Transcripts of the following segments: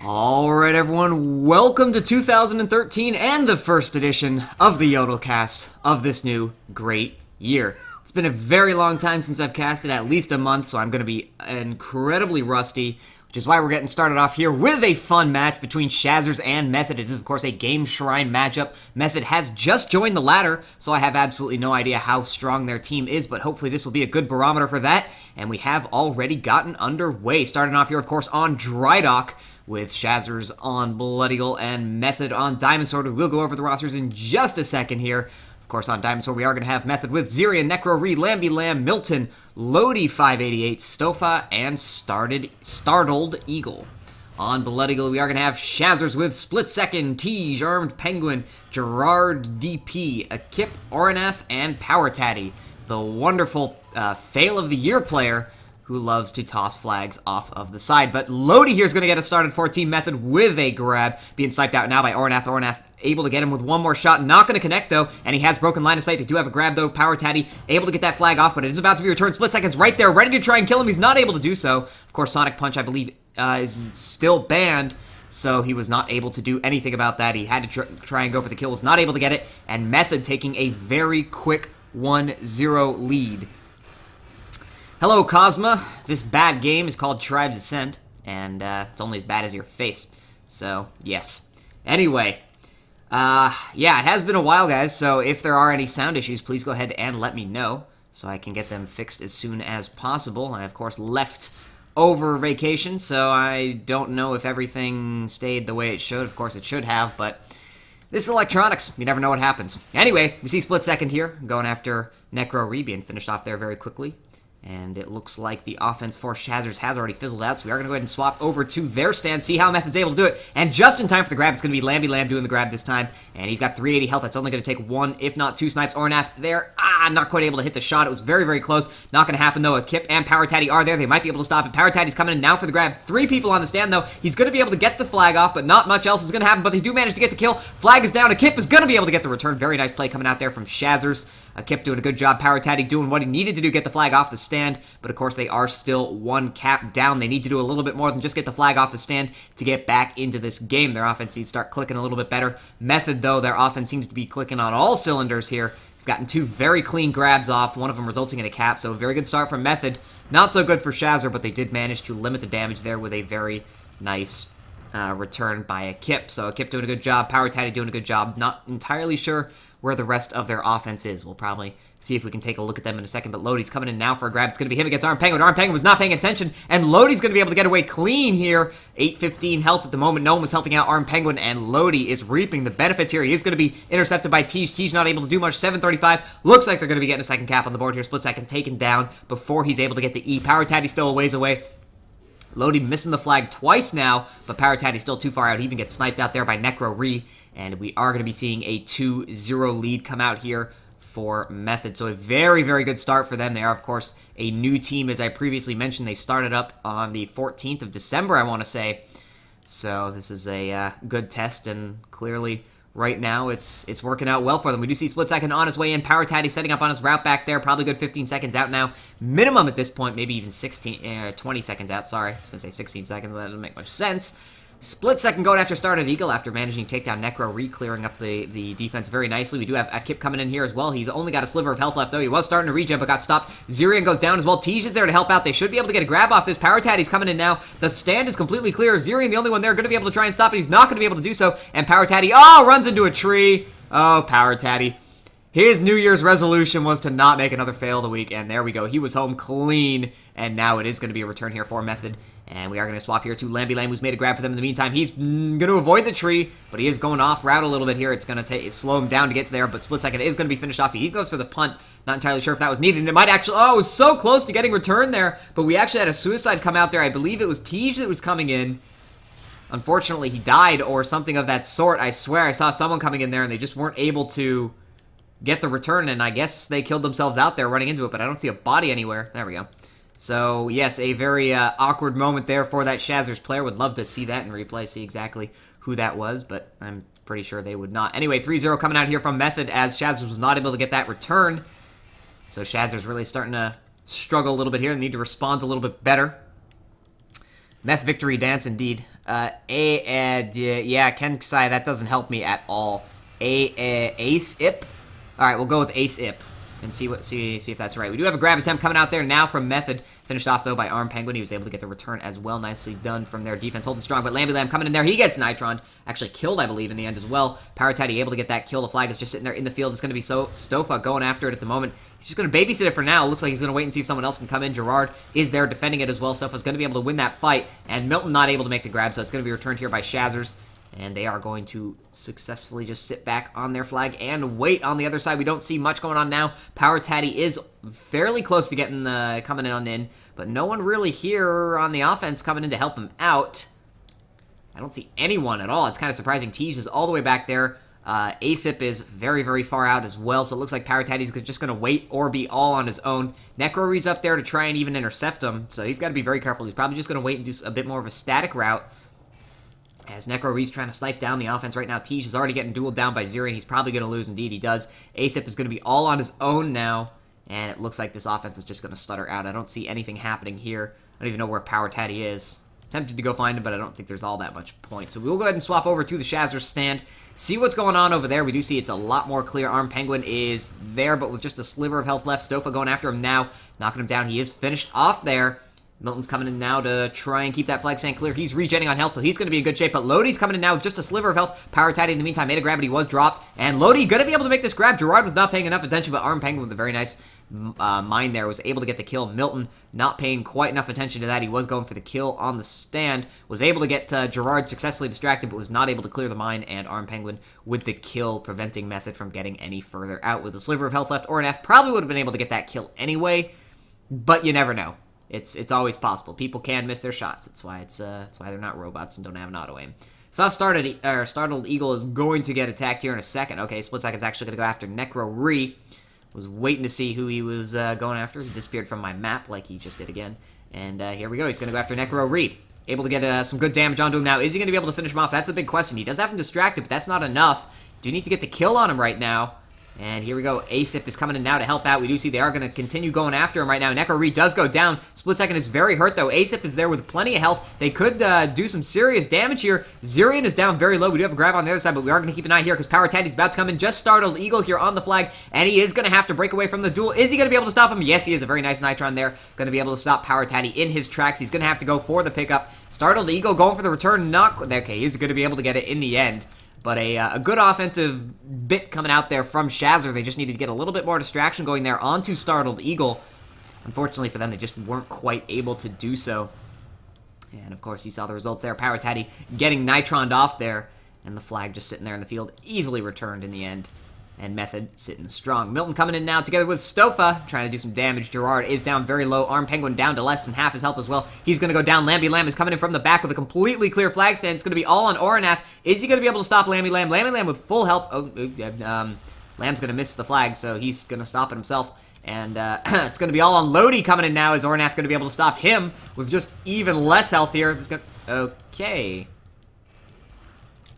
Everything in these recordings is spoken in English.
All right, everyone, welcome to 2013 and the first edition of the Yodelcast of this new great year. It's been a very long time since I've casted, at least a month, so I'm going to be incredibly rusty, which is why we're getting started off here with a fun match between Shazzers and Method. It is, of course, a Gameshrine matchup. Method has just joined the ladder, so I have absolutely no idea how strong their team is, but hopefully this will be a good barometer for that, and we have already gotten underway. Starting off here, of course, on Drydock with Shazzers on Blood Eagle and Method on Diamond Sword. We'll go over the rosters in just a second here. Of course, on Diamond Sword, we are going to have Method with Zirian, Necro Re, Lamby Lamb, Milton, Lodi 588, Stofa, and Started Startled Eagle. On Blood Eagle, we are going to have Shazzers with Split Second, Tej, Armed Penguin, Gerard DP, Akip, Oranath, and Power Taddy, the wonderful uh, Fail of the Year player who loves to toss flags off of the side. But Lodi here is going to get a started 14 method with a grab, being sniped out now by Ornath. Ornath able to get him with one more shot. Not going to connect, though, and he has broken line of sight. They do have a grab, though. Power Taddy able to get that flag off, but it is about to be returned. Split seconds right there, ready to try and kill him. He's not able to do so. Of course, Sonic Punch, I believe, uh, is still banned, so he was not able to do anything about that. He had to tr try and go for the kill, was not able to get it, and Method taking a very quick 1-0 lead. Hello, Cosma. This bad game is called Tribes Ascend, and uh, it's only as bad as your face. So, yes. Anyway, uh, yeah, it has been a while, guys, so if there are any sound issues, please go ahead and let me know so I can get them fixed as soon as possible. I, of course, left over vacation, so I don't know if everything stayed the way it should. Of course, it should have, but this is electronics. You never know what happens. Anyway, we see Split Second here, going after Necro Rebian, finished off there very quickly. And it looks like the offense for Shazzers has already fizzled out, so we are going to go ahead and swap over to their stand, see how Method's able to do it. And just in time for the grab, it's going to be Lamby Lamb doing the grab this time. And he's got 380 health. That's only going to take one, if not two snipes. Ornath there. Ah, not quite able to hit the shot. It was very, very close. Not going to happen, though. A Kip and Power Taddy are there. They might be able to stop it. Power Taddy's coming in now for the grab. Three people on the stand, though. He's going to be able to get the flag off, but not much else is going to happen. But they do manage to get the kill. Flag is down. A Kip is going to be able to get the return. Very nice play coming out there from Shazzers. Uh, Kip doing a good job. Power Taddy doing what he needed to do, get the flag off the stand. But of course, they are still one cap down. They need to do a little bit more than just get the flag off the stand to get back into this game. Their offense needs to start clicking a little bit better. Method, though, their offense seems to be clicking on all cylinders here. They've gotten two very clean grabs off, one of them resulting in a cap. So, a very good start from Method. Not so good for Shazzer, but they did manage to limit the damage there with a very nice uh, return by a Kip. So, a Kip doing a good job. Power Taddy doing a good job. Not entirely sure where the rest of their offense is. We'll probably see if we can take a look at them in a second. But Lodi's coming in now for a grab. It's going to be him against Arm Penguin. Arm Penguin was not paying attention, and Lodi's going to be able to get away clean here. 815 health at the moment. No one was helping out Arm Penguin, and Lodi is reaping the benefits here. He is going to be intercepted by Tej. Tej not able to do much. 735. Looks like they're going to be getting a second cap on the board here. Split second taken down before he's able to get the E. Power Taddy still a ways away. Lodi missing the flag twice now, but Power Taddy's still too far out. He even gets sniped out there by Necro Re. And we are going to be seeing a 2-0 lead come out here for Method. So a very, very good start for them. They are, of course, a new team. As I previously mentioned, they started up on the 14th of December, I want to say. So this is a uh, good test, and clearly right now it's it's working out well for them. We do see Split Second on his way in. Power Taddy setting up on his route back there. Probably good 15 seconds out now. Minimum at this point, maybe even 16, uh, 20 seconds out. Sorry, I was going to say 16 seconds, but that doesn't make much sense. Split second going after Started Eagle after managing to take down Necro, re-clearing up the, the defense very nicely. We do have Akip coming in here as well. He's only got a sliver of health left, though. He was starting to regen, but got stopped. Zirian goes down as well. Tej is there to help out. They should be able to get a grab off this. Power Taddy's coming in now. The stand is completely clear. Zirian, the only one there, going to be able to try and stop it. He's not going to be able to do so. And Power Taddy, oh, runs into a tree. Oh, Power Taddy. His New Year's resolution was to not make another fail of the week, and there we go. He was home clean, and now it is going to be a return here for Method. And we are going to swap here to Lamby Lamb, who's made a grab for them in the meantime. He's mm, going to avoid the tree, but he is going off route a little bit here. It's going to take slow him down to get there, but split second is going to be finished off. He goes for the punt. Not entirely sure if that was needed. And it might actually... Oh, so close to getting returned there, but we actually had a suicide come out there. I believe it was Tej that was coming in. Unfortunately, he died or something of that sort. I swear I saw someone coming in there, and they just weren't able to get the return, and I guess they killed themselves out there running into it, but I don't see a body anywhere. There we go. So, yes, a very uh, awkward moment there for that Shazzers player. Would love to see that in replay, see exactly who that was, but I'm pretty sure they would not. Anyway, 3-0 coming out here from Method as Shazzers was not able to get that return. So Shazzers really starting to struggle a little bit here and need to respond a little bit better. Meth victory dance, indeed. Uh, a, uh, yeah, Ken Sai, that doesn't help me at all. A, a Ace Ip. All right, we'll go with Ace Ip and see what see see if that's right. We do have a grab attempt coming out there now from Method. Finished off, though, by Arm Penguin. He was able to get the return as well. Nicely done from their defense, holding strong. But Lamby Lamb coming in there. He gets Nitron. Actually killed, I believe, in the end as well. Power Teddy able to get that kill. The flag is just sitting there in the field. It's going to be so Stofa going after it at the moment. He's just going to babysit it for now. Looks like he's going to wait and see if someone else can come in. Gerard is there defending it as well. Stofa's going to be able to win that fight. And Milton not able to make the grab, so it's going to be returned here by Shazers and they are going to successfully just sit back on their flag and wait on the other side. We don't see much going on now. Power Taddy is fairly close to getting the coming in on in, but no one really here on the offense coming in to help him out. I don't see anyone at all. It's kind of surprising. Tej is all the way back there. Uh, Asip is very, very far out as well, so it looks like Power Taddy's just going to wait or be all on his own. Necroree's up there to try and even intercept him, so he's got to be very careful. He's probably just going to wait and do a bit more of a static route as Necro Reed's trying to snipe down the offense right now. Tej is already getting dueled down by Ziri, and he's probably going to lose. Indeed, he does. Asip is going to be all on his own now, and it looks like this offense is just going to stutter out. I don't see anything happening here. I don't even know where Power Taddy is. Tempted to go find him, but I don't think there's all that much point. So we'll go ahead and swap over to the Shazzer stand. See what's going on over there. We do see it's a lot more clear. Arm Penguin is there, but with just a sliver of health left. Stofa going after him now, knocking him down. He is finished off there. Milton's coming in now to try and keep that flag stand clear. He's regenning on health, so he's going to be in good shape. But Lodi's coming in now with just a sliver of health. Power Taddy in the meantime made a he was dropped. And Lodi going to be able to make this grab. Gerard was not paying enough attention, but Arm Penguin with a very nice uh, mind there was able to get the kill. Milton not paying quite enough attention to that. He was going for the kill on the stand. Was able to get uh, Gerard successfully distracted, but was not able to clear the mine. And Arm Penguin with the kill, preventing Method from getting any further out. With a sliver of health left, or an F probably would have been able to get that kill anyway. But you never know. It's it's always possible. People can miss their shots. That's why it's uh, that's why they're not robots and don't have an auto aim. So started or startled eagle is going to get attacked here in a second. Okay, split second's actually to go after Necro Re. Was waiting to see who he was uh, going after. He disappeared from my map like he just did again. And uh, here we go. He's going to go after Necro Re. Able to get uh, some good damage onto him now. Is he to be able to finish him off? That's a big question. He does have him distracted, but that's not enough. Do you need to get the kill on him right now? And here we go. Asip is coming in now to help out. We do see they are going to continue going after him right now. Necro Reed does go down. Split Second is very hurt, though. Asip is there with plenty of health. They could uh, do some serious damage here. Zirian is down very low. We do have a grab on the other side, but we are going to keep an eye here because Power Teddy's about to come in. Just startled Eagle here on the flag, and he is going to have to break away from the duel. Is he going to be able to stop him? Yes, he is. A very nice Nitron there. Going to be able to stop Power Teddy in his tracks. He's going to have to go for the pickup. Startled Eagle going for the return. Not okay. He's going to be able to get it in the end. But a, uh, a good offensive bit coming out there from Shazzer. They just needed to get a little bit more distraction going there onto Startled Eagle. Unfortunately for them, they just weren't quite able to do so. And of course, you saw the results there. Power Teddy getting Nitroned off there, and the flag just sitting there in the field, easily returned in the end and Method sitting strong. Milton coming in now together with Stofa, trying to do some damage. Gerard is down very low. Arm Penguin down to less than half his health as well. He's going to go down. Lamby Lamb is coming in from the back with a completely clear flag stand. It's going to be all on Oranath. Is he going to be able to stop Lamby Lamb? Lamby Lamb with full health. Oh, um, Lamb's going to miss the flag, so he's going to stop it himself. And uh, it's going to be all on Lodi coming in now. Is Oranath going to be able to stop him with just even less health here? Okay.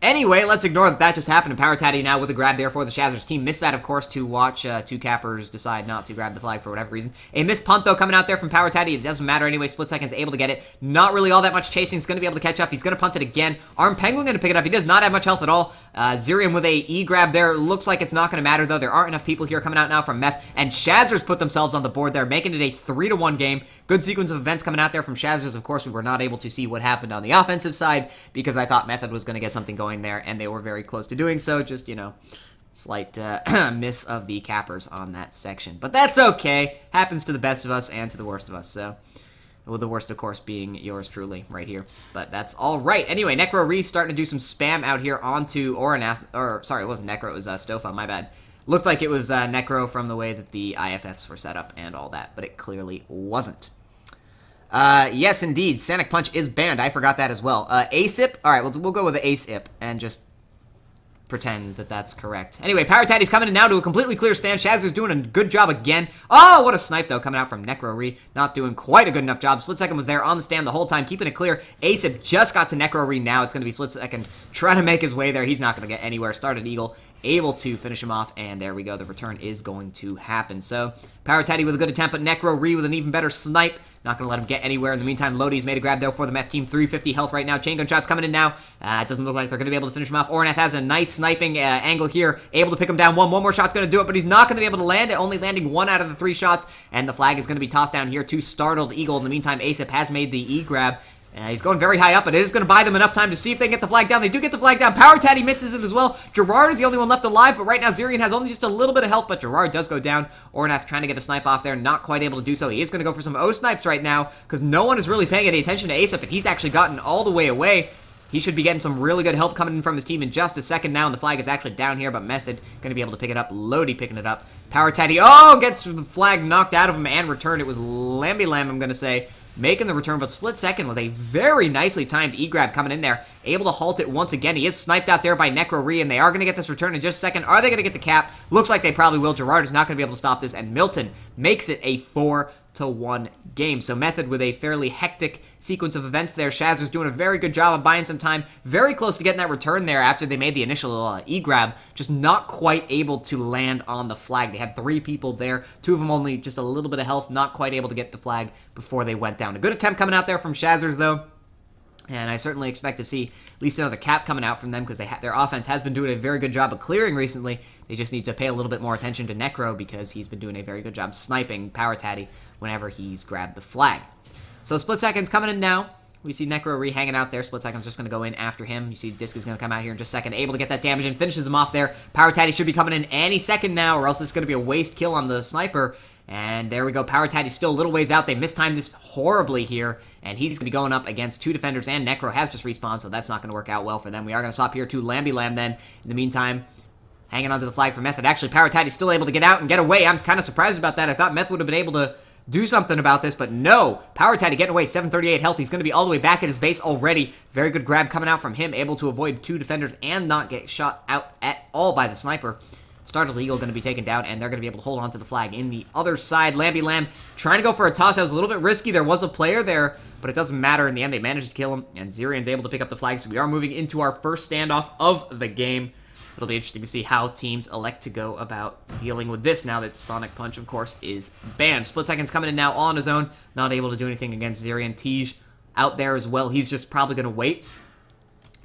Anyway, let's ignore that that just happened. And Power Taddy now with a grab there for the Shazzers team. Missed that, of course, to watch uh, two cappers decide not to grab the flag for whatever reason. A missed punt, though, coming out there from Power Taddy. It doesn't matter anyway. Split seconds able to get it. Not really all that much chasing. He's going to be able to catch up. He's going to punt it again. Arm Penguin going to pick it up. He does not have much health at all. Uh, with a E grab there. Looks like it's not going to matter, though. There aren't enough people here coming out now from Meth. And Shazzers put themselves on the board there, making it a 3 to one game. Good sequence of events coming out there from Shazzers. Of course, we were not able to see what happened on the offensive side because I thought Method was going to get something going there, and they were very close to doing so. Just, you know, slight uh, miss of the cappers on that section. But that's okay. Happens to the best of us and to the worst of us, so... Well, the worst, of course, being yours truly right here. But that's all right. Anyway, Necro Re starting to do some spam out here onto Oranath. Or, sorry, it wasn't Necro, it was uh, Stofa, my bad. Looked like it was uh, Necro from the way that the IFFs were set up and all that, but it clearly wasn't. Uh, yes, indeed, Sonic Punch is banned. I forgot that as well. Uh, ASIP? Alright, we'll, we'll go with ASIP and just pretend that that's correct. Anyway, Power Taddy's coming in now to a completely clear stand. Shazzer's doing a good job again. Oh, what a snipe, though, coming out from Necro Re. Not doing quite a good enough job. Split Second was there on the stand the whole time, keeping it clear. Asip just got to Necro Re now. It's going to be Split Second trying to make his way there. He's not going to get anywhere. Started Eagle able to finish him off, and there we go. The return is going to happen. So, Power Teddy with a good attempt, but Necro Re with an even better snipe. Not going to let him get anywhere. In the meantime, Lodi's made a grab there for the Meth team. 350 health right now. Chain gun shots coming in now. Uh, it doesn't look like they're going to be able to finish him off. Ornath has a nice sniping uh, angle here. Able to pick him down. One, one more shot's going to do it, but he's not going to be able to land it. Only landing one out of the three shots, and the flag is going to be tossed down here to Startled Eagle. In the meantime, Asip has made the E grab. He's going very high up, but it is going to buy them enough time to see if they can get the flag down. They do get the flag down. Power Taddy misses it as well. Gerard is the only one left alive, but right now Zirian has only just a little bit of health, but Gerard does go down. Ornath trying to get a snipe off there, not quite able to do so. He is going to go for some O-snipes right now, because no one is really paying any attention to Asip, and he's actually gotten all the way away. He should be getting some really good help coming in from his team in just a second now, and the flag is actually down here, but Method going to be able to pick it up. Lodi picking it up. Power Teddy, oh, gets the flag knocked out of him and returned. It was Lamby Lamb, I'm going to say, making the return, but split second with a very nicely timed E-grab coming in there. Able to halt it once again. He is sniped out there by Necro Re, and they are going to get this return in just a second. Are they going to get the cap? Looks like they probably will. Gerard is not going to be able to stop this, and Milton makes it a 4 to one game. So Method with a fairly hectic sequence of events there. Shazzer's doing a very good job of buying some time. Very close to getting that return there after they made the initial uh, E-grab. Just not quite able to land on the flag. They had three people there. Two of them only just a little bit of health. Not quite able to get the flag before they went down. A good attempt coming out there from Shazzers though. And I certainly expect to see at least another cap coming out from them because their offense has been doing a very good job of clearing recently. They just need to pay a little bit more attention to Necro because he's been doing a very good job sniping Power Taddy whenever he's grabbed the flag. So Split Second's coming in now. We see Necro Re hanging out there. Split Second's just going to go in after him. You see Disc is going to come out here in just a second. Able to get that damage and finishes him off there. Power Taddy should be coming in any second now or else it's going to be a waste kill on the sniper. And there we go. Power Taddy's still a little ways out. They mistimed this horribly here. And he's going to be going up against two defenders. And Necro has just respawned, so that's not going to work out well for them. We are going to swap here to Lamby Lamb then. In the meantime, hanging onto the flag for Method. Actually, Power Taddy's still able to get out and get away. I'm kind of surprised about that. I thought Meth would have been able to do something about this, but no. Power Taddy getting away, 738 health. He's going to be all the way back at his base already. Very good grab coming out from him, able to avoid two defenders and not get shot out at all by the sniper. Startled Eagle going to be taken down, and they're going to be able to hold on to the flag. In the other side, Lamby Lamb trying to go for a toss. That was a little bit risky. There was a player there, but it doesn't matter. In the end, they managed to kill him, and Zirian's able to pick up the flag. So we are moving into our first standoff of the game. It'll be interesting to see how teams elect to go about dealing with this now that Sonic Punch, of course, is banned. Split Second's coming in now all on his own, not able to do anything against Zirian. Tej out there as well. He's just probably going to wait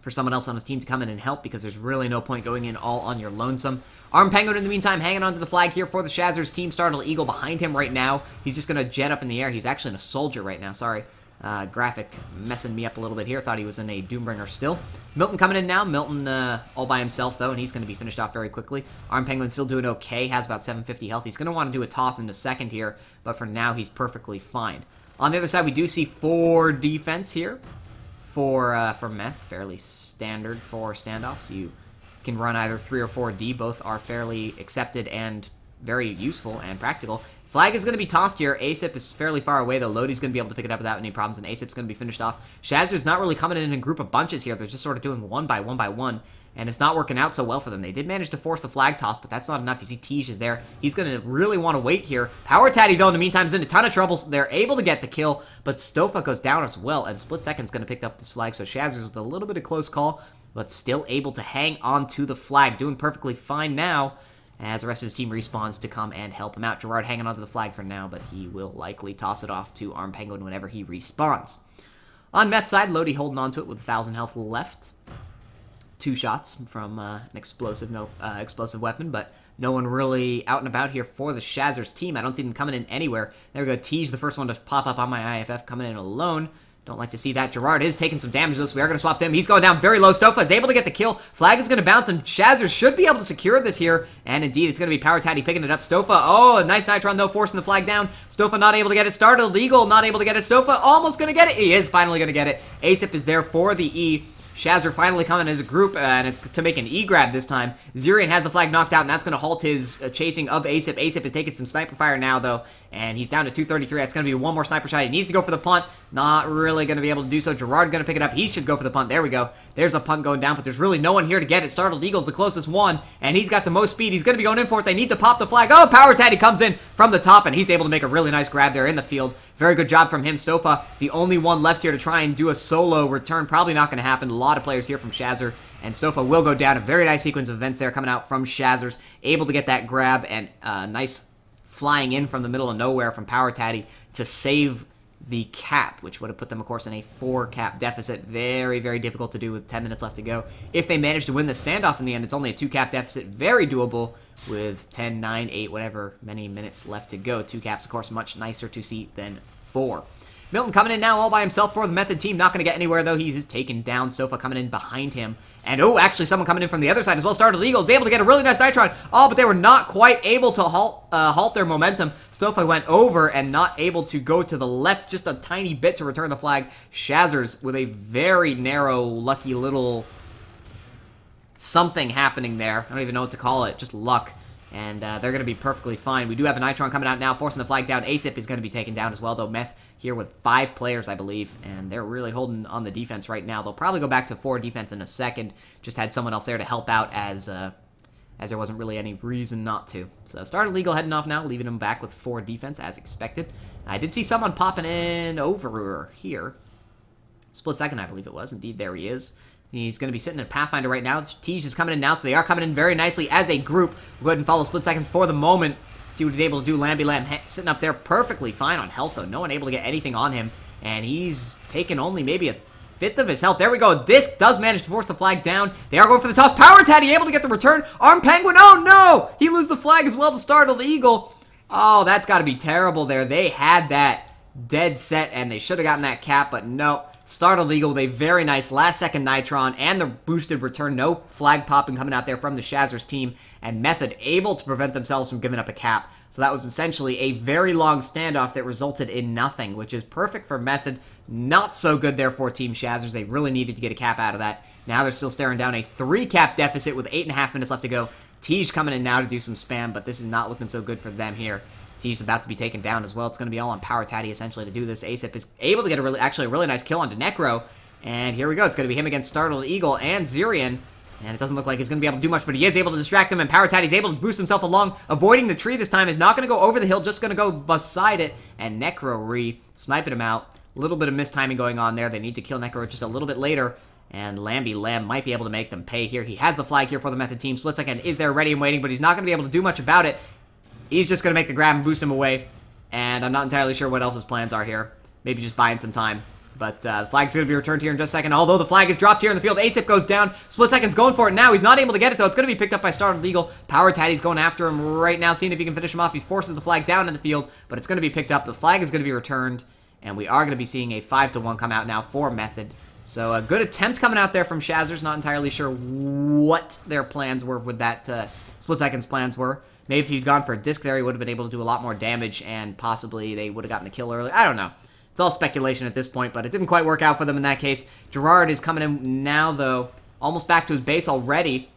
for someone else on his team to come in and help because there's really no point going in all on your lonesome. Arm Penguin in the meantime hanging onto the flag here for the Shazzers. team. Startled Eagle behind him right now. He's just going to jet up in the air. He's actually in a soldier right now. Sorry. Uh, graphic messing me up a little bit here. Thought he was in a Doombringer still. Milton coming in now. Milton uh, all by himself, though, and he's going to be finished off very quickly. Arm Penguin still doing okay. Has about 750 health. He's going to want to do a toss in a second here, but for now, he's perfectly fine. On the other side, we do see four defense here for, uh, for Meth. Fairly standard for standoffs. You can run either 3 or 4D. Both are fairly accepted and very useful and practical. Flag is going to be tossed here. Asip is fairly far away, though. Lodi's going to be able to pick it up without any problems, and Asip's going to be finished off. Shazzer's not really coming in in a group of bunches here. They're just sort of doing one by one by one, and it's not working out so well for them. They did manage to force the flag toss, but that's not enough. You see Tej is there. He's going to really want to wait here. Power Taddy, though, in the meantime, is in a ton of trouble. They're able to get the kill, but Stofa goes down as well, and Split Second's going to pick up this flag, so Shazzer's with a little bit of close call, but still able to hang on to the flag. Doing perfectly fine now as the rest of his team respawns to come and help him out. Gerard hanging onto the flag for now, but he will likely toss it off to Arm Penguin whenever he respawns. On Met's side, Lodi holding onto it with 1,000 health left. Two shots from uh, an explosive no, uh, explosive weapon, but no one really out and about here for the Shazzers team. I don't see them coming in anywhere. There we go. Tej, the first one to pop up on my IFF, coming in alone. Don't like to see that. Gerard is taking some damage, so we are going to swap to him. He's going down very low. Stofa is able to get the kill. Flag is going to bounce, and Shazzer should be able to secure this here. And indeed, it's going to be Power Taddy picking it up. Stofa, oh, nice Nitron, though, forcing the flag down. Stofa not able to get it started. Legal not able to get it. Stofa almost going to get it. He is finally going to get it. Asip is there for the E. Shazzer finally coming as a group, uh, and it's to make an E-grab this time. Zirian has the flag knocked out, and that's going to halt his uh, chasing of Asip. Asip is taking some sniper fire now, though, and he's down to 233. That's going to be one more sniper shot. He needs to go for the punt. Not really going to be able to do so. Gerard going to pick it up. He should go for the punt. There we go. There's a punt going down, but there's really no one here to get it. Startled Eagle's the closest one, and he's got the most speed. He's going to be going in for it. They need to pop the flag. Oh, Power Taddy comes in from the top, and he's able to make a really nice grab there in the field. Very good job from him. Stofa, the only one left here to try and do a solo return. Probably not going to happen. A lot of players here from Shazzer and Stofa will go down. A very nice sequence of events there coming out from Shazzer's. able to get that grab and uh, nice flying in from the middle of nowhere from Power Taddy to save the cap, which would have put them, of course, in a four cap deficit. Very, very difficult to do with 10 minutes left to go. If they manage to win the standoff in the end, it's only a two cap deficit. Very doable with 10, 9, 8, whatever many minutes left to go. Two caps, of course, much nicer to see than four. Milton coming in now all by himself for the Method team. Not going to get anywhere, though. He's taken down. Stofa coming in behind him. And, oh, actually, someone coming in from the other side as well. Started Eagle is able to get a really nice Nitron. Oh, but they were not quite able to halt uh, halt their momentum. Stofa went over and not able to go to the left just a tiny bit to return the flag. Shazzers with a very narrow, lucky little something happening there. I don't even know what to call it. Just luck and uh, they're going to be perfectly fine. We do have a Nitron coming out now, forcing the flag down. ASIP is going to be taken down as well, though. Meth here with five players, I believe, and they're really holding on the defense right now. They'll probably go back to four defense in a second. Just had someone else there to help out as uh, as there wasn't really any reason not to. So Startled Eagle heading off now, leaving them back with four defense as expected. I did see someone popping in over here. Split second, I believe it was. Indeed, there he is. He's going to be sitting in Pathfinder right now. Tej is coming in now, so they are coming in very nicely as a group. We'll go ahead and follow split second for the moment. See what he's able to do. Lamby Lamb sitting up there perfectly fine on health, though. No one able to get anything on him. And he's taken only maybe a fifth of his health. There we go. Disc does manage to force the flag down. They are going for the toss. Power Taddy able to get the return. Arm Penguin. Oh, no! He loses the flag as well to startle the Eagle. Oh, that's got to be terrible there. They had that dead set, and they should have gotten that cap, but no. Startled Eagle with a very nice last second Nitron and the boosted return. No flag popping coming out there from the Shazzers team. And Method able to prevent themselves from giving up a cap. So that was essentially a very long standoff that resulted in nothing, which is perfect for Method. Not so good there for Team Shazzers. They really needed to get a cap out of that. Now they're still staring down a three cap deficit with eight and a half minutes left to go. Tej coming in now to do some spam, but this is not looking so good for them here. Tej's about to be taken down as well. It's going to be all on Power Tatty essentially to do this. ASIP is able to get a really, actually a really nice kill onto Necro. And here we go. It's going to be him against Startled Eagle and Zirian. And it doesn't look like he's going to be able to do much, but he is able to distract them, and Power Tatty's able to boost himself along, avoiding the tree this time. Is not going to go over the hill, just going to go beside it, and Necro re sniping him out. A little bit of mistiming going on there. They need to kill Necro just a little bit later, and Lamby Lamb might be able to make them pay here. He has the flag here for the Method team. Split second is there ready and waiting, but he's not going to be able to do much about it. He's just going to make the grab and boost him away and I'm not entirely sure what else his plans are here. Maybe just buying some time. But uh, the flag's going to be returned here in just a second. Although the flag is dropped here in the field, ASIP goes down. Split Second's going for it now. He's not able to get it, though. It's going to be picked up by Startled Eagle. Power Tatty's going after him right now, seeing if he can finish him off. He forces the flag down in the field, but it's going to be picked up. The flag is going to be returned, and we are going to be seeing a 5 to one come out now for Method. So a good attempt coming out there from Shazzers. Not entirely sure what their plans were with that uh, Split Second's plans were. Maybe if he'd gone for a disc there, he would have been able to do a lot more damage, and possibly they would have gotten the kill early. I don't know. It's all speculation at this point, but it didn't quite work out for them in that case. Gerard is coming in now, though, almost back to his base already.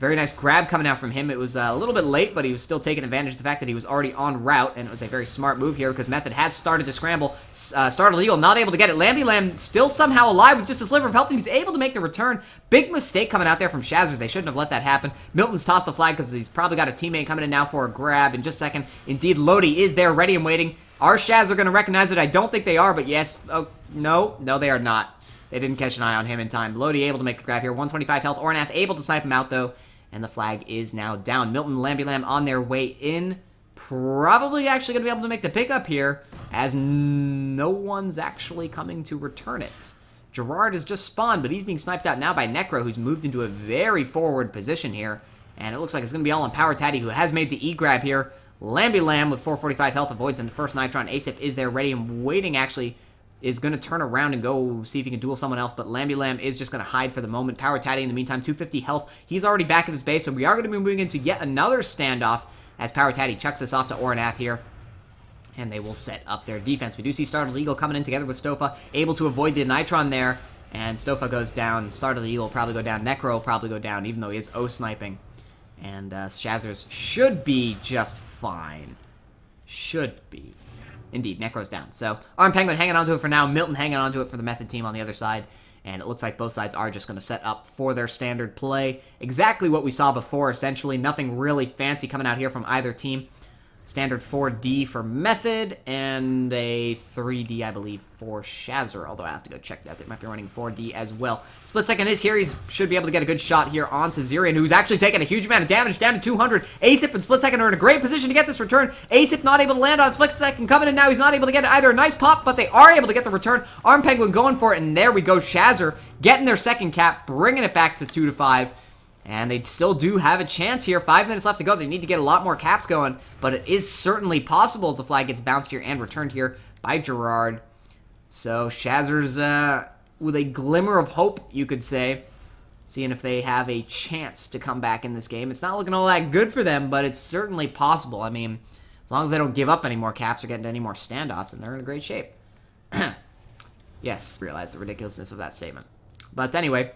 Very nice grab coming out from him. It was uh, a little bit late, but he was still taking advantage of the fact that he was already on route, and it was a very smart move here because Method has started to scramble. Uh, Startled Eagle not able to get it. Lamby Lamb still somehow alive with just a sliver of health. He was able to make the return. Big mistake coming out there from Shazzers. They shouldn't have let that happen. Milton's tossed the flag because he's probably got a teammate coming in now for a grab in just a second. Indeed, Lodi is there ready and waiting. Our Shaz are going to recognize it. I don't think they are, but yes. Oh, no. No, they are not. They didn't catch an eye on him in time. Lodi able to make the grab here. 125 health. Ornath able to snipe him out, though and the flag is now down. Milton and Lamby Lamb on their way in. Probably actually going to be able to make the pickup here, as no one's actually coming to return it. Gerard has just spawned, but he's being sniped out now by Necro, who's moved into a very forward position here. And it looks like it's going to be all on Power Tatty, who has made the E-grab here. Lamby Lamb with 445 health avoids, and the first Nitron Asip is there ready and waiting, actually, is going to turn around and go see if he can duel someone else, but Lamby Lamb is just going to hide for the moment. Power Tatty in the meantime, 250 health. He's already back at his base, so we are going to be moving into yet another standoff as Power Tatty chucks us off to Ornath here. And they will set up their defense. We do see Startled Eagle coming in together with Stofa, able to avoid the Nitron there. And Stofa goes down. Startled Eagle will probably go down. Necro will probably go down, even though he is O-sniping. And uh, Shazzers should be just fine. Should be. Indeed, Necro's down. So Arm Penguin hanging onto it for now. Milton hanging onto it for the Method team on the other side. And it looks like both sides are just going to set up for their standard play. Exactly what we saw before, essentially. Nothing really fancy coming out here from either team. Standard 4D for Method, and a 3D, I believe, for Shazzer, although I have to go check that. They might be running 4D as well. Split Second is here. He should be able to get a good shot here onto Zirian, who's actually taking a huge amount of damage, down to 200. Asip and Split Second are in a great position to get this return. Asip not able to land on Split Second coming in now. He's not able to get either a nice pop, but they are able to get the return. Arm Penguin going for it, and there we go. Shazzer getting their second cap, bringing it back to 2 to 5. And they still do have a chance here. Five minutes left to go. They need to get a lot more caps going, but it is certainly possible as the flag gets bounced here and returned here by Gerard. So Shazzer's uh, with a glimmer of hope, you could say, seeing if they have a chance to come back in this game. It's not looking all that good for them, but it's certainly possible. I mean, as long as they don't give up any more caps or get into any more standoffs, then they're in a great shape. yes, realize the ridiculousness of that statement. But anyway,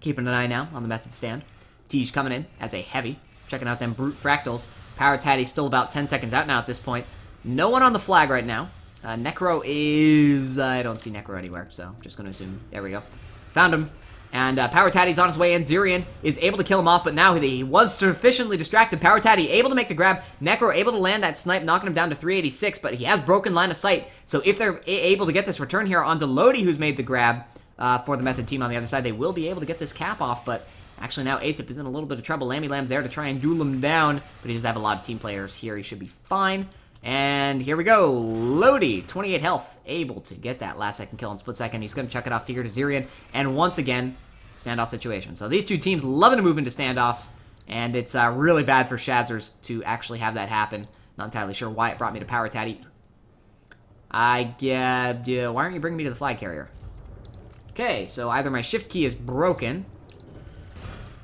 Keeping an eye now on the method stand. Tej coming in as a heavy. Checking out them brute fractals. Power Taddy still about 10 seconds out now at this point. No one on the flag right now. Uh, Necro is... I don't see Necro anywhere, so I'm just going to assume... There we go. Found him. And uh, Power Taddy's on his way in. Zirian is able to kill him off, but now he was sufficiently distracted. Power Taddy able to make the grab. Necro able to land that snipe, knocking him down to 386, but he has broken line of sight. So if they're able to get this return here onto Lodi, who's made the grab, uh, for the Method team on the other side. They will be able to get this cap off, but actually now Asip is in a little bit of trouble. Lamby Lamb's there to try and duel him down, but he does have a lot of team players here. He should be fine. And here we go. Lodi, 28 health, able to get that last second kill in split second. He's going to chuck it off to Zirian. And once again, standoff situation. So these two teams loving to move into standoffs, and it's uh, really bad for Shazzers to actually have that happen. Not entirely sure why it brought me to Power Taddy. I get... Uh, why aren't you bringing me to the flag carrier? Okay, so either my shift key is broken,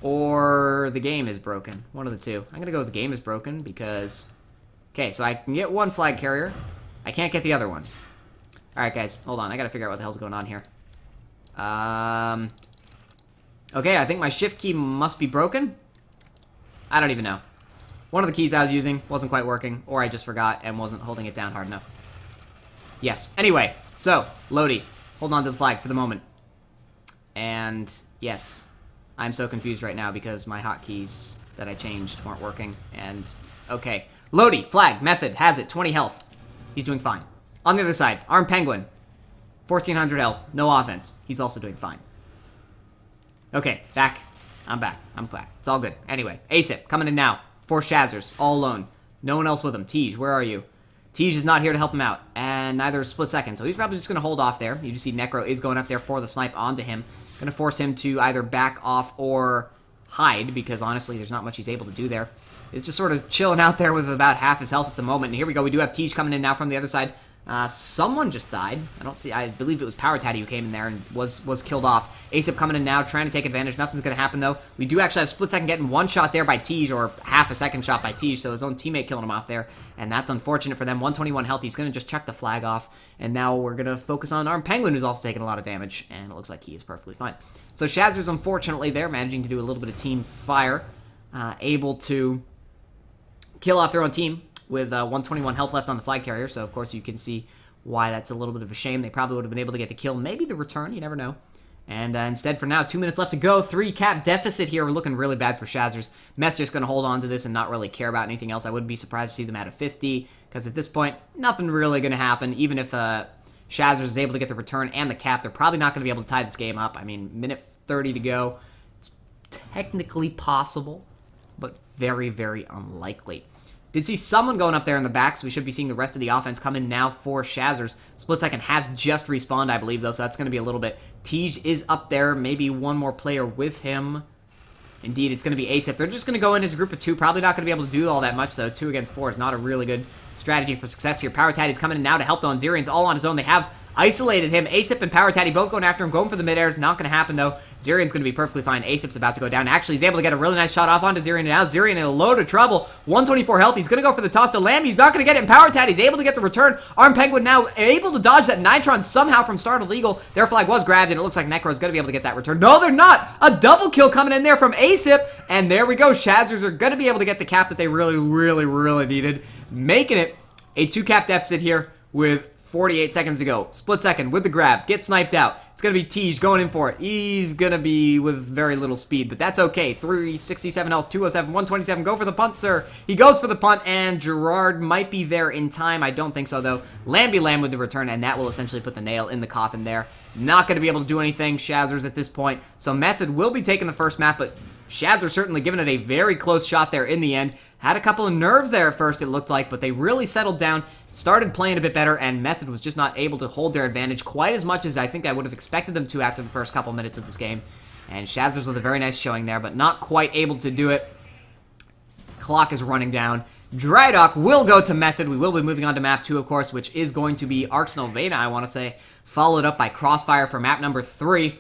or the game is broken. One of the two. I'm gonna go with the game is broken because... Okay, so I can get one flag carrier. I can't get the other one. Alright, guys, hold on. I gotta figure out what the hell's going on here. Um... Okay, I think my shift key must be broken. I don't even know. One of the keys I was using wasn't quite working, or I just forgot and wasn't holding it down hard enough. Yes. Anyway, so, Lodi, hold on to the flag for the moment. And yes, I'm so confused right now because my hotkeys that I changed weren't working. And okay, Lodi, flag, method, has it, 20 health. He's doing fine. On the other side, Arm Penguin, 1400 health, no offense. He's also doing fine. Okay, back. I'm back. I'm back. It's all good. Anyway, Asip, coming in now. Four Shazzers, all alone. No one else with him. Tej, where are you? Tej is not here to help him out, and neither is Split Second, so he's probably just going to hold off there. You just see Necro is going up there for the snipe onto him. Going to force him to either back off or hide, because honestly, there's not much he's able to do there. He's just sort of chilling out there with about half his health at the moment. And here we go. We do have Tej coming in now from the other side. Uh, someone just died. I don't see. I believe it was Power Taddy who came in there and was was killed off. Asip coming in now, trying to take advantage. Nothing's going to happen though. We do actually have split second getting one shot there by Tej, or half a second shot by Tej. So his own teammate killing him off there, and that's unfortunate for them. 121 health. He's going to just check the flag off, and now we're going to focus on Arm Penguin, who's also taking a lot of damage, and it looks like he is perfectly fine. So Shazzer's unfortunately there, managing to do a little bit of team fire, uh, able to kill off their own team with uh, 121 health left on the flag carrier. So of course you can see why that's a little bit of a shame. They probably would have been able to get the kill, maybe the return, you never know. And uh, instead, for now, two minutes left to go. Three cap deficit here. We're looking really bad for Shazzers. Mets just going to hold on to this and not really care about anything else. I wouldn't be surprised to see them at a 50, because at this point, nothing really going to happen. Even if uh, Shazzers is able to get the return and the cap, they're probably not going to be able to tie this game up. I mean, minute 30 to go. It's technically possible, but very, very unlikely. Did see someone going up there in the back, so we should be seeing the rest of the offense come in now for Shazzers. Split Second has just respawned, I believe, though, so that's going to be a little bit. Tej is up there, maybe one more player with him. Indeed, it's going to be Asip. They're just going to go in as a group of two. Probably not going to be able to do all that much, though. Two against four is not a really good strategy for success here. Power Taddy's coming in now to help, though, and Zirian's all on his own. They have Isolated him. Asip and Power Taddy both going after him, going for the mid airs. Not going to happen, though. Zirian's going to be perfectly fine. Asip's about to go down. Actually, he's able to get a really nice shot off onto Zirian. Now Zirian in a load of trouble. 124 health. He's going to go for the toss to Lamb. He's not going to get it. And Power Taddy's able to get the return. Arm Penguin now able to dodge that Nitron somehow from Startled Eagle. Their flag was grabbed, and it looks like Necro's going to be able to get that return. No, they're not. A double kill coming in there from Asip. And there we go. Shazzers are going to be able to get the cap that they really, really, really needed. Making it a two cap deficit here with 48 seconds to go. Split second with the grab. Get sniped out. It's going to be Tej going in for it. He's going to be with very little speed, but that's okay. 367 health, 207, 127. Go for the punt, sir. He goes for the punt, and Gerard might be there in time. I don't think so, though. Lamby Lamb with the return, and that will essentially put the nail in the coffin there. Not going to be able to do anything, Shazzers, at this point. So Method will be taking the first map, but Shazzer certainly giving it a very close shot there in the end. Had a couple of nerves there at first, it looked like, but they really settled down, started playing a bit better, and Method was just not able to hold their advantage quite as much as I think I would have expected them to after the first couple minutes of this game. And Shazzers with a very nice showing there, but not quite able to do it. Clock is running down. Drydock will go to Method. We will be moving on to map 2, of course, which is going to be Arx Novena, I want to say, followed up by Crossfire for map number 3.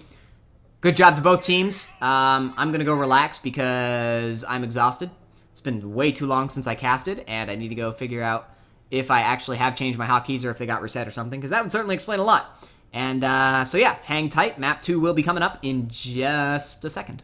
Good job to both teams. Um, I'm going to go relax because I'm exhausted. It's been way too long since I casted, and I need to go figure out if I actually have changed my hotkeys or if they got reset or something, because that would certainly explain a lot. And uh, so yeah, hang tight. Map 2 will be coming up in just a second.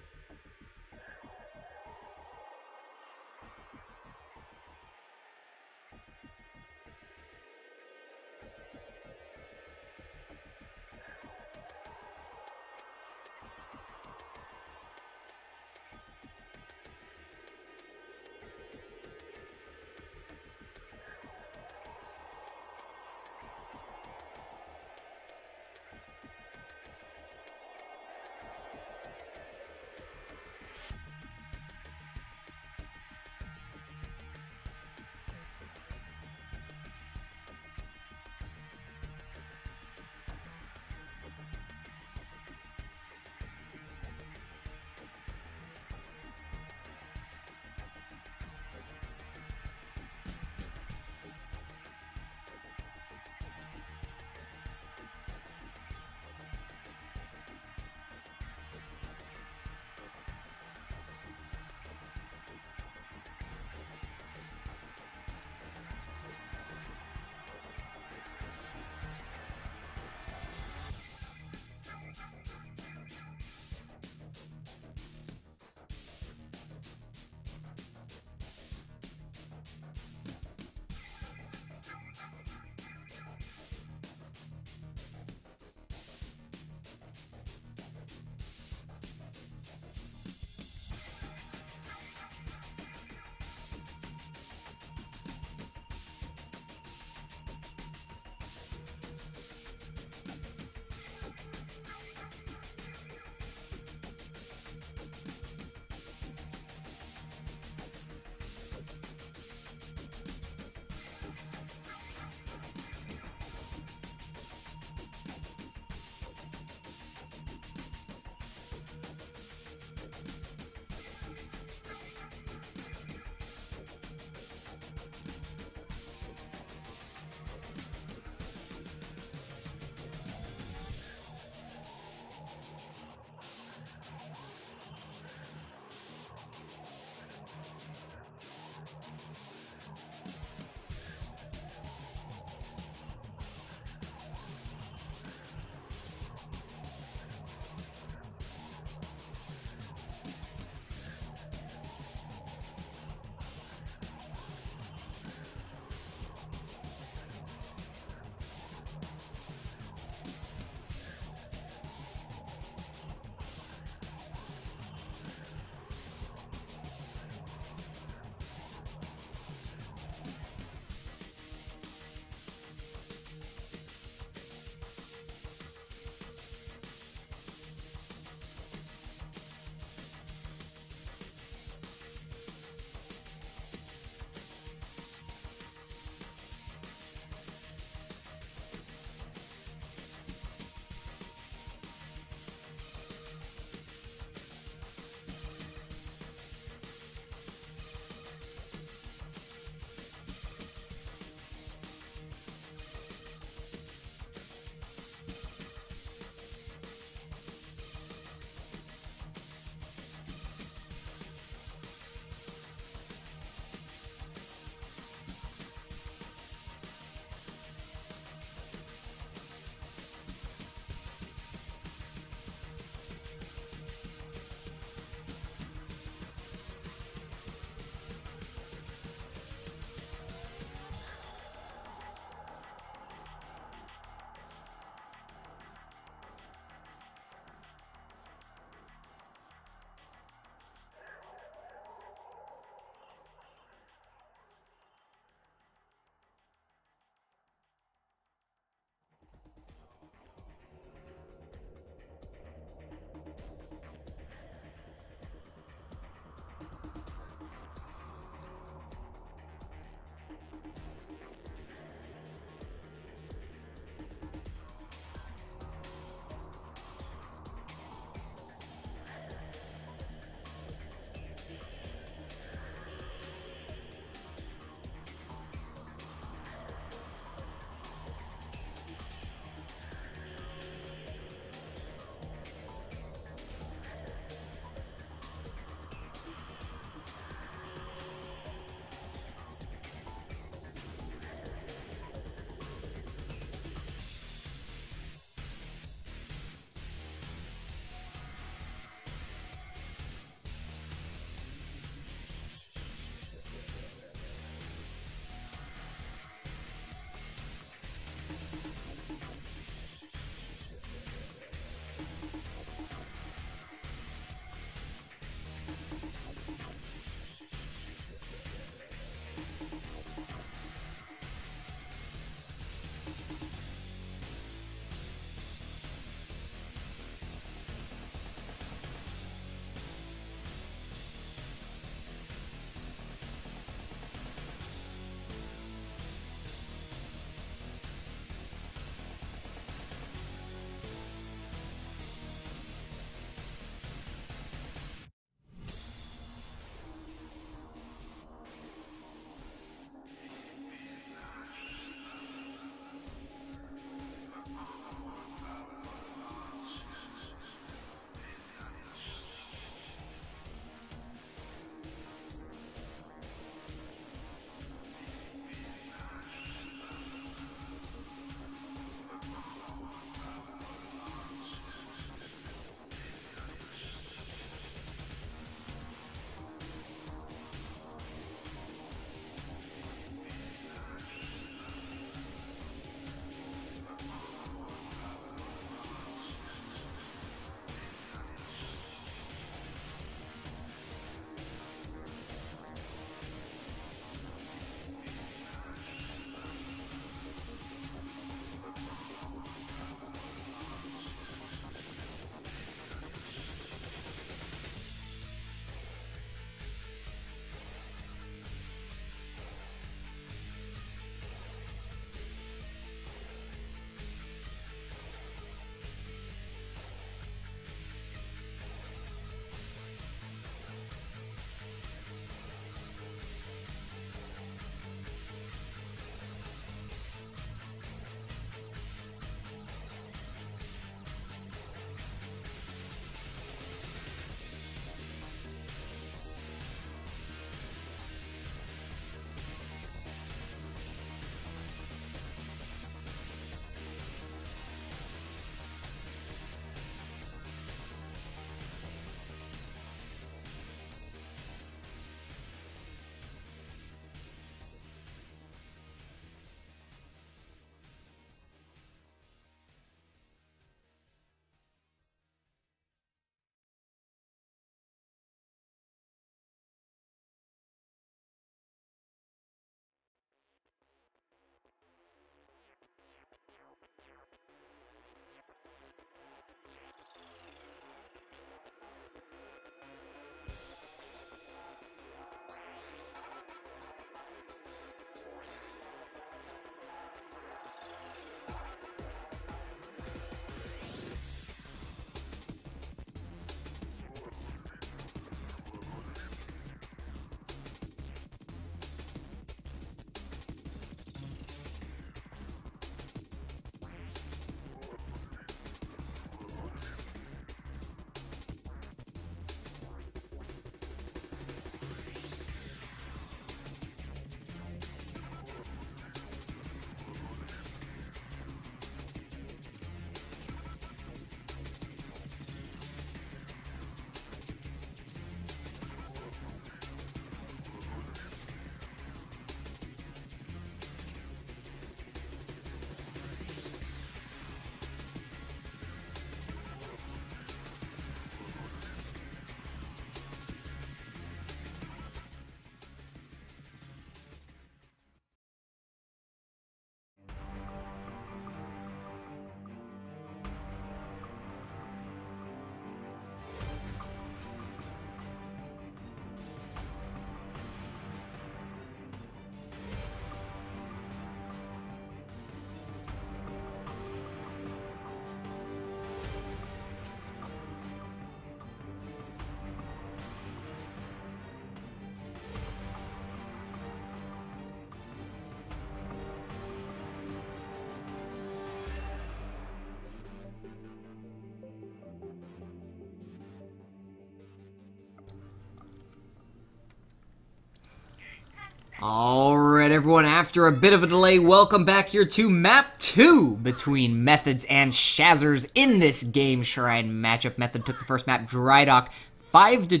Alright everyone, after a bit of a delay, welcome back here to map 2 between Methods and Shazzers in this Gameshrine matchup. Method took the first map, Drydock, 5 to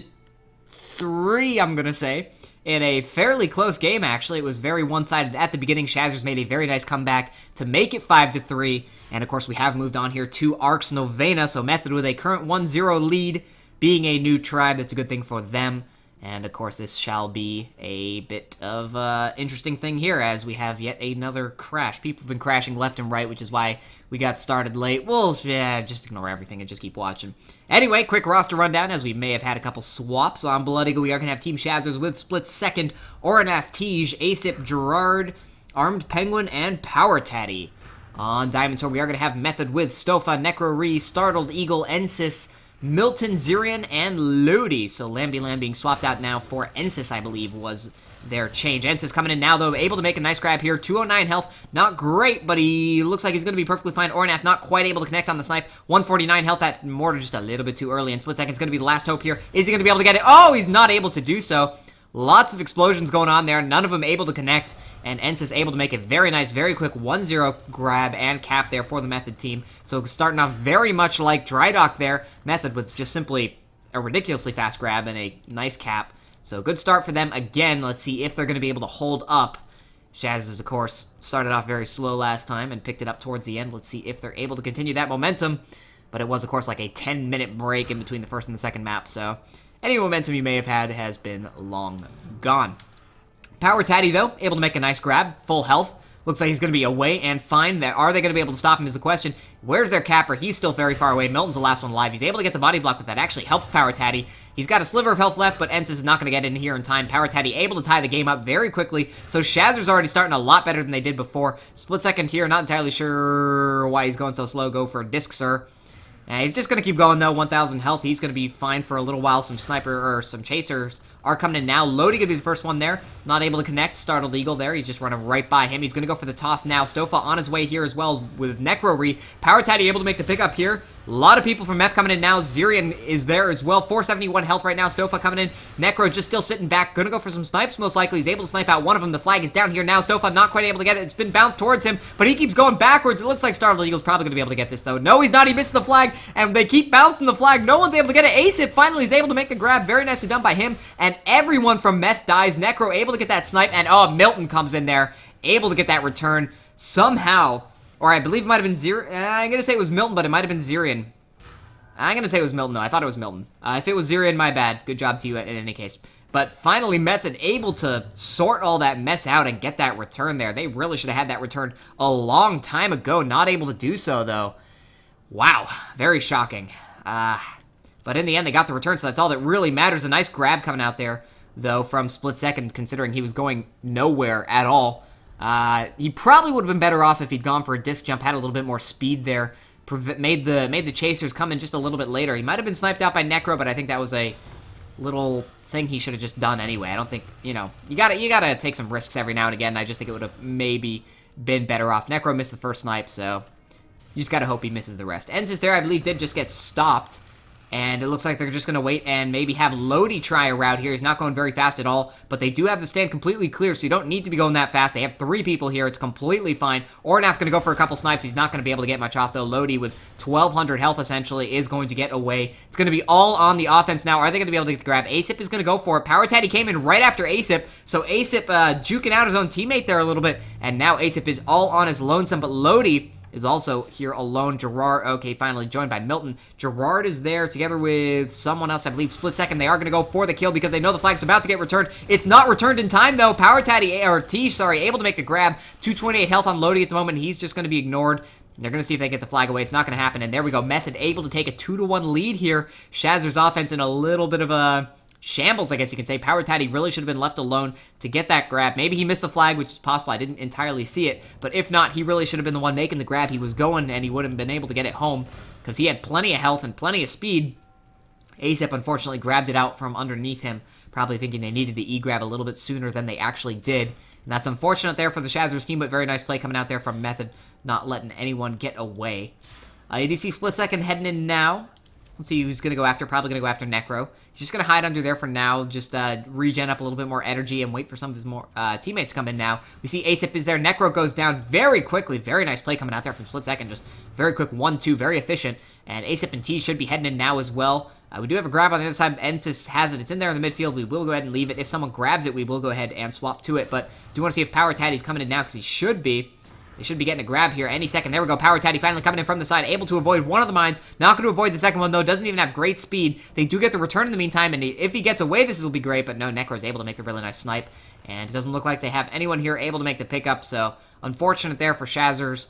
3, I'm gonna say. In a fairly close game, actually. It was very one-sided at the beginning. Shazzers made a very nice comeback to make it 5 to 3. And of course, we have moved on here to Arx Novena, so Method with a current 1-0 lead, being a new tribe, that's a good thing for them. And of course, this shall be a bit of uh, interesting thing here as we have yet another crash. People have been crashing left and right, which is why we got started late. We'll yeah, just ignore everything and just keep watching. Anyway, quick roster rundown as we may have had a couple swaps on Blood Eagle. We are going to have Team Shazzers with Split second, Oranath Tige, Asip Gerard, Armed Penguin, and Power Taddy. On Diamond Sword, we are going to have Method with Stofa, Necro Re, Startled Eagle, Ensis, Milton Zirian and Lodi. So Lamby Lamb being swapped out now for Ensis, I believe, was their change. Ensis coming in now, though, able to make a nice grab here. 209 health, not great, but he looks like he's going to be perfectly fine. Ornath not quite able to connect on the snipe. 149 health, that mortar just a little bit too early. And split second's going to be the last hope here. Is he going to be able to get it? Oh, he's not able to do so. Lots of explosions going on there, none of them able to connect, and Ensis able to make a very nice, very quick 1-0 grab and cap there for the Method team. So starting off very much like Drydock there, Method with just simply a ridiculously fast grab and a nice cap. So good start for them again. Let's see if they're going to be able to hold up. Shaz is, of course, started off very slow last time and picked it up towards the end. Let's see if they're able to continue that momentum. But it was, of course, like a 10-minute break in between the first and the second map, so any momentum you may have had has been long gone. Power Taddy, though, able to make a nice grab, full health. Looks like he's going to be away and fine. Are they going to be able to stop him is the question. Where's their capper? He's still very far away. Milton's the last one alive. He's able to get the body block, but that actually helps Power Taddy. He's got a sliver of health left, but Ensis is not going to get in here in time. Power Taddy able to tie the game up very quickly, so Shazzer's already starting a lot better than they did before. Split second here, not entirely sure why he's going so slow. Go for a disc, sir. He's just going to keep going, though. 1,000 health. He's going to be fine for a little while. Some sniper or some chasers are coming in now. Lodi going to be the first one there. Not able to connect. Startled Eagle there. He's just running right by him. He's going to go for the toss now. Stofa on his way here as well with Necro Power Taddy able to make the pickup here. A lot of people from Meth coming in now. Zirian is there as well. 471 health right now. Stofa coming in. Necro just still sitting back. Gonna go for some snipes most likely. He's able to snipe out one of them. The flag is down here now. Stofa not quite able to get it. It's been bounced towards him, but he keeps going backwards. It looks like Startled Eagle's probably gonna be able to get this though. No, he's not. He missed the flag, and they keep bouncing the flag. No one's able to get it. Asip finally is able to make the grab. Very nicely done by him, and everyone from Meth dies. Necro able to get that snipe, and oh, Milton comes in there, able to get that return somehow. Or I believe it might have been Zir. Uh, I'm gonna say it was Milton, but it might have been Zirian. I'm gonna say it was Milton. though. I thought it was Milton. Uh, if it was Zirian, my bad. Good job to you in any case. But finally, Method able to sort all that mess out and get that return there. They really should have had that return a long time ago. Not able to do so, though. Wow. Very shocking. Uh, but in the end, they got the return, so that's all that really matters. A nice grab coming out there, though, from Split Second, considering he was going nowhere at all. Uh, he probably would have been better off if he'd gone for a disc jump, had a little bit more speed there, made the made the chasers come in just a little bit later. He might have been sniped out by Necro, but I think that was a little thing he should have just done anyway. I don't think, you know, you gotta, you gotta take some risks every now and again. I just think it would have maybe been better off. Necro missed the first snipe, so you just gotta hope he misses the rest. Ensis there, I believe, did just get stopped and it looks like they're just going to wait and maybe have Lodi try a route here. He's not going very fast at all, but they do have the stand completely clear, so you don't need to be going that fast. They have three people here. It's completely fine. Ornath's going to go for a couple snipes. He's not going to be able to get much off, though. Lodi, with 1,200 health, essentially, is going to get away. It's going to be all on the offense now. Are they going to be able to get the grab? Asip is going to go for it. Power Taddy came in right after Asip, so Asip uh, juking out his own teammate there a little bit, and now Asip is all on his lonesome, but Lodi is also here alone. Gerard, okay, finally joined by Milton. Gerard is there together with someone else, I believe, split second. They are going to go for the kill because they know the flag's about to get returned. It's not returned in time, though. Power Taddy, or T, sorry, able to make the grab. 228 health on Lodi at the moment. He's just going to be ignored. They're going to see if they get the flag away. It's not going to happen. And there we go. Method able to take a 2 to one lead here. Shazzer's offense in a little bit of a shambles, I guess you can say. Power Taddy really should have been left alone to get that grab. Maybe he missed the flag, which is possible. I didn't entirely see it. But if not, he really should have been the one making the grab. He was going, and he would have been able to get it home because he had plenty of health and plenty of speed. Asip, unfortunately, grabbed it out from underneath him, probably thinking they needed the E-grab a little bit sooner than they actually did. And that's unfortunate there for the Shazzers team, but very nice play coming out there from Method, not letting anyone get away. Uh, ADC split second heading in now. Let's see who's going to go after. Probably going to go after Necro. He's just going to hide under there for now. Just uh, regen up a little bit more energy and wait for some of his more uh, teammates to come in now. We see Asip is there. Necro goes down very quickly. Very nice play coming out there from split second. Just very quick 1-2. Very efficient. And Asip and T should be heading in now as well. Uh, we do have a grab on the other side. Ensis has it. It's in there in the midfield. We will go ahead and leave it. If someone grabs it, we will go ahead and swap to it. But do want to see if Power Taddy's coming in now because he should be. They should be getting a grab here any second. There we go. Power Taddy finally coming in from the side, able to avoid one of the mines. Not going to avoid the second one, though. Doesn't even have great speed. They do get the return in the meantime, and if he gets away, this will be great. But no, Necro is able to make the really nice snipe. And it doesn't look like they have anyone here able to make the pickup, so unfortunate there for Shazzers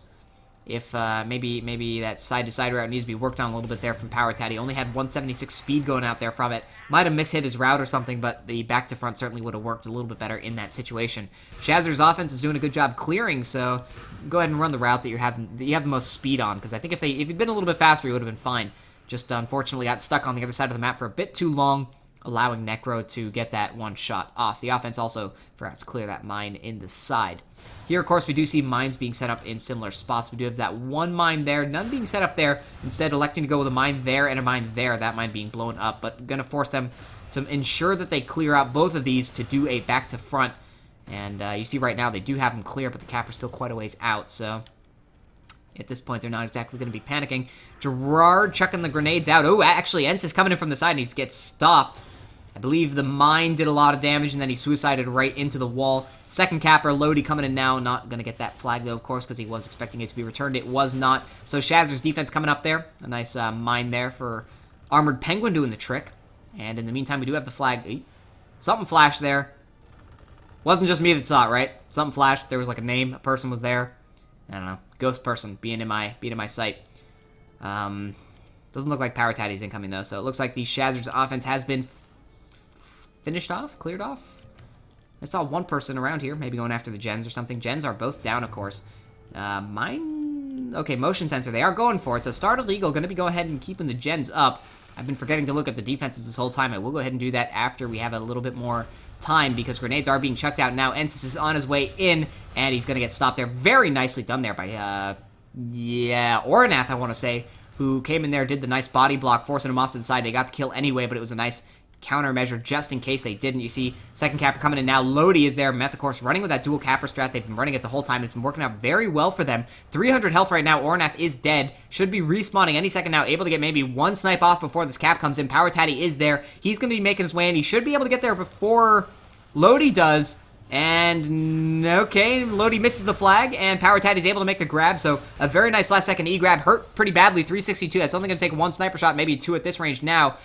if uh, maybe maybe that side-to-side route needs to be worked on a little bit there from Power Taddy. Only had 176 speed going out there from it. Might have mishit his route or something, but the back to front certainly would have worked a little bit better in that situation. Shazzer's offense is doing a good job clearing, so go ahead and run the route that you have that you have the most speed on. Because I think if they if he'd been a little bit faster, he would have been fine. Just unfortunately got stuck on the other side of the map for a bit too long allowing Necro to get that one shot off. The offense also forgot to clear that mine in the side. Here, of course, we do see mines being set up in similar spots. We do have that one mine there, none being set up there. Instead, electing to go with a mine there and a mine there, that mine being blown up. But going to force them to ensure that they clear out both of these to do a back to front. And uh, you see right now they do have them clear, but the cap is still quite a ways out, so... At this point, they're not exactly going to be panicking. Gerard chucking the grenades out. Oh, actually, Ensis coming in from the side, and he gets stopped. I believe the mine did a lot of damage, and then he suicided right into the wall. Second capper, Lodi coming in now. Not going to get that flag, though, of course, because he was expecting it to be returned. It was not. So Shazzer's defense coming up there. A nice uh, mine there for Armored Penguin doing the trick. And in the meantime, we do have the flag. Something flashed there. Wasn't just me that saw it, right? Something flashed. There was like a name. A person was there. I don't know. Ghost person being in my being in my sight. Um, doesn't look like Power Taddy's incoming, though. So it looks like the Shazzer's offense has been finished off, cleared off. I saw one person around here, maybe going after the gens or something. Gens are both down, of course. Uh, mine... Okay, motion sensor. They are going for it. So Startled Eagle going to be going ahead and keeping the gens up. I've been forgetting to look at the defenses this whole time. I will go ahead and do that after we have a little bit more time because grenades are being chucked out now. Ensis is on his way in, and he's going to get stopped there. Very nicely done there by, uh, yeah, Oranath, I want to say, who came in there, did the nice body block, forcing him off to the side. They got the kill anyway, but it was a nice countermeasure just in case they didn't. You see second capper coming in now. Lodi is there. Meth, of course, running with that dual capper strat. They've been running it the whole time. It's been working out very well for them. 300 health right now. Ornath is dead. Should be respawning any second now. Able to get maybe one snipe off before this cap comes in. Power Taddy is there. He's going to be making his way in. He should be able to get there before Lodi does. And okay, Lodi misses the flag, and Power Taddy's able to make the grab. So a very nice last second E grab. Hurt pretty badly, 362. That's only going to take one sniper shot, maybe two at this range now.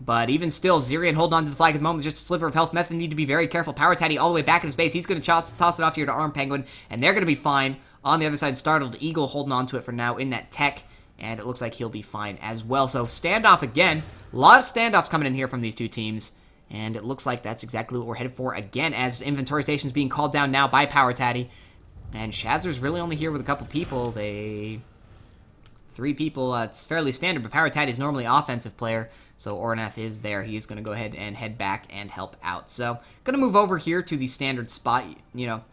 But even still, Zirian holding on to the flag at the moment. Just a sliver of health. Method need to be very careful. Power Taddy all the way back in his base. He's going to toss, it off here to Arm Penguin, and they're going to be fine. On the other side, Startled Eagle holding on to it for now in that tech, and it looks like he'll be fine as well. So standoff again. A lot of standoffs coming in here from these two teams. And it looks like that's exactly what we're headed for again as inventory stations being called down now by Power Taddy. And Shazzer's really only here with a couple people. They... Three people, uh, it's fairly standard, but Power Taddy is normally offensive player. So Ornath is there. He is going to go ahead and head back and help out. So going to move over here to the standard spot. You know,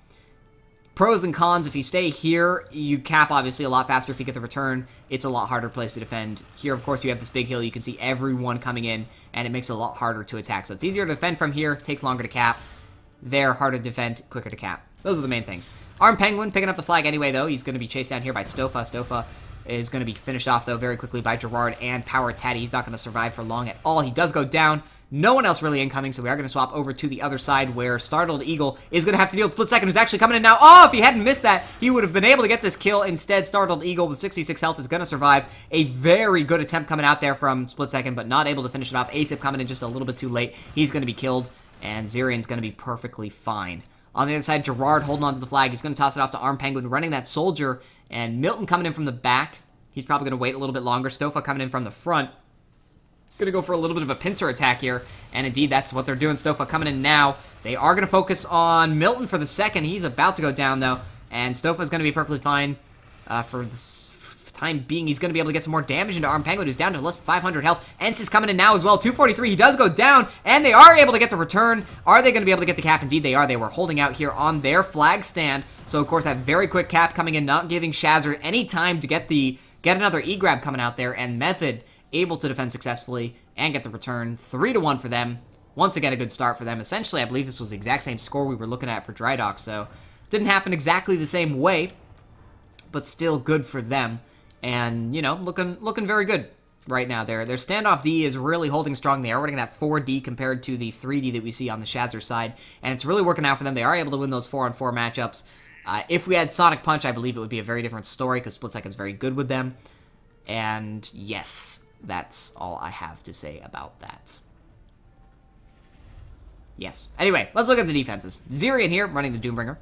pros and cons. If you stay here, you cap obviously a lot faster if you get the return. It's a lot harder place to defend. Here, of course, you have this big hill. You can see everyone coming in, and it makes it a lot harder to attack. So it's easier to defend from here. Takes longer to cap. There, harder to defend, quicker to cap. Those are the main things. Arm Penguin picking up the flag anyway, though. He's going to be chased down here by Stofa. Stofa is going to be finished off, though, very quickly by Gerard and Power Taddy. He's not going to survive for long at all. He does go down. No one else really incoming, so we are going to swap over to the other side where Startled Eagle is going to have to deal with Split Second, who's actually coming in now. Oh, if he hadn't missed that, he would have been able to get this kill. Instead, Startled Eagle with 66 health is going to survive. A very good attempt coming out there from Split Second, but not able to finish it off. Asip coming in just a little bit too late. He's going to be killed, and Zirian's going to be perfectly fine. On the other side, Gerard holding on to the flag. He's going to toss it off to Arm Penguin, running that soldier, and Milton coming in from the back. He's probably going to wait a little bit longer. Stofa coming in from the front. Going to go for a little bit of a pincer attack here. And indeed, that's what they're doing. Stofa coming in now. They are going to focus on Milton for the second. He's about to go down, though. And Stofa's going to be perfectly fine uh, for the time being. He's going to be able to get some more damage into Arm Penguin, who's down to less 500 health. Ensis coming in now as well. 243. He does go down, and they are able to get the return. Are they going to be able to get the cap? Indeed, they are. They were holding out here on their flag stand. So, of course, that very quick cap coming in, not giving Shazzer any time to get the Get another E-grab coming out there, and Method able to defend successfully and get the return. 3 to 1 for them. Once again, a good start for them. Essentially, I believe this was the exact same score we were looking at for Drydock, so didn't happen exactly the same way, but still good for them. And, you know, looking looking very good right now. Their their standoff D is really holding strong. They are running that 4D compared to the 3D that we see on the Shazzer side, and it's really working out for them. They are able to win those 4 on 4 matchups. Uh, if we had Sonic Punch, I believe it would be a very different story because Split Second's very good with them. And yes, that's all I have to say about that. Yes. Anyway, let's look at the defenses. Zirian here, running the Doombringer.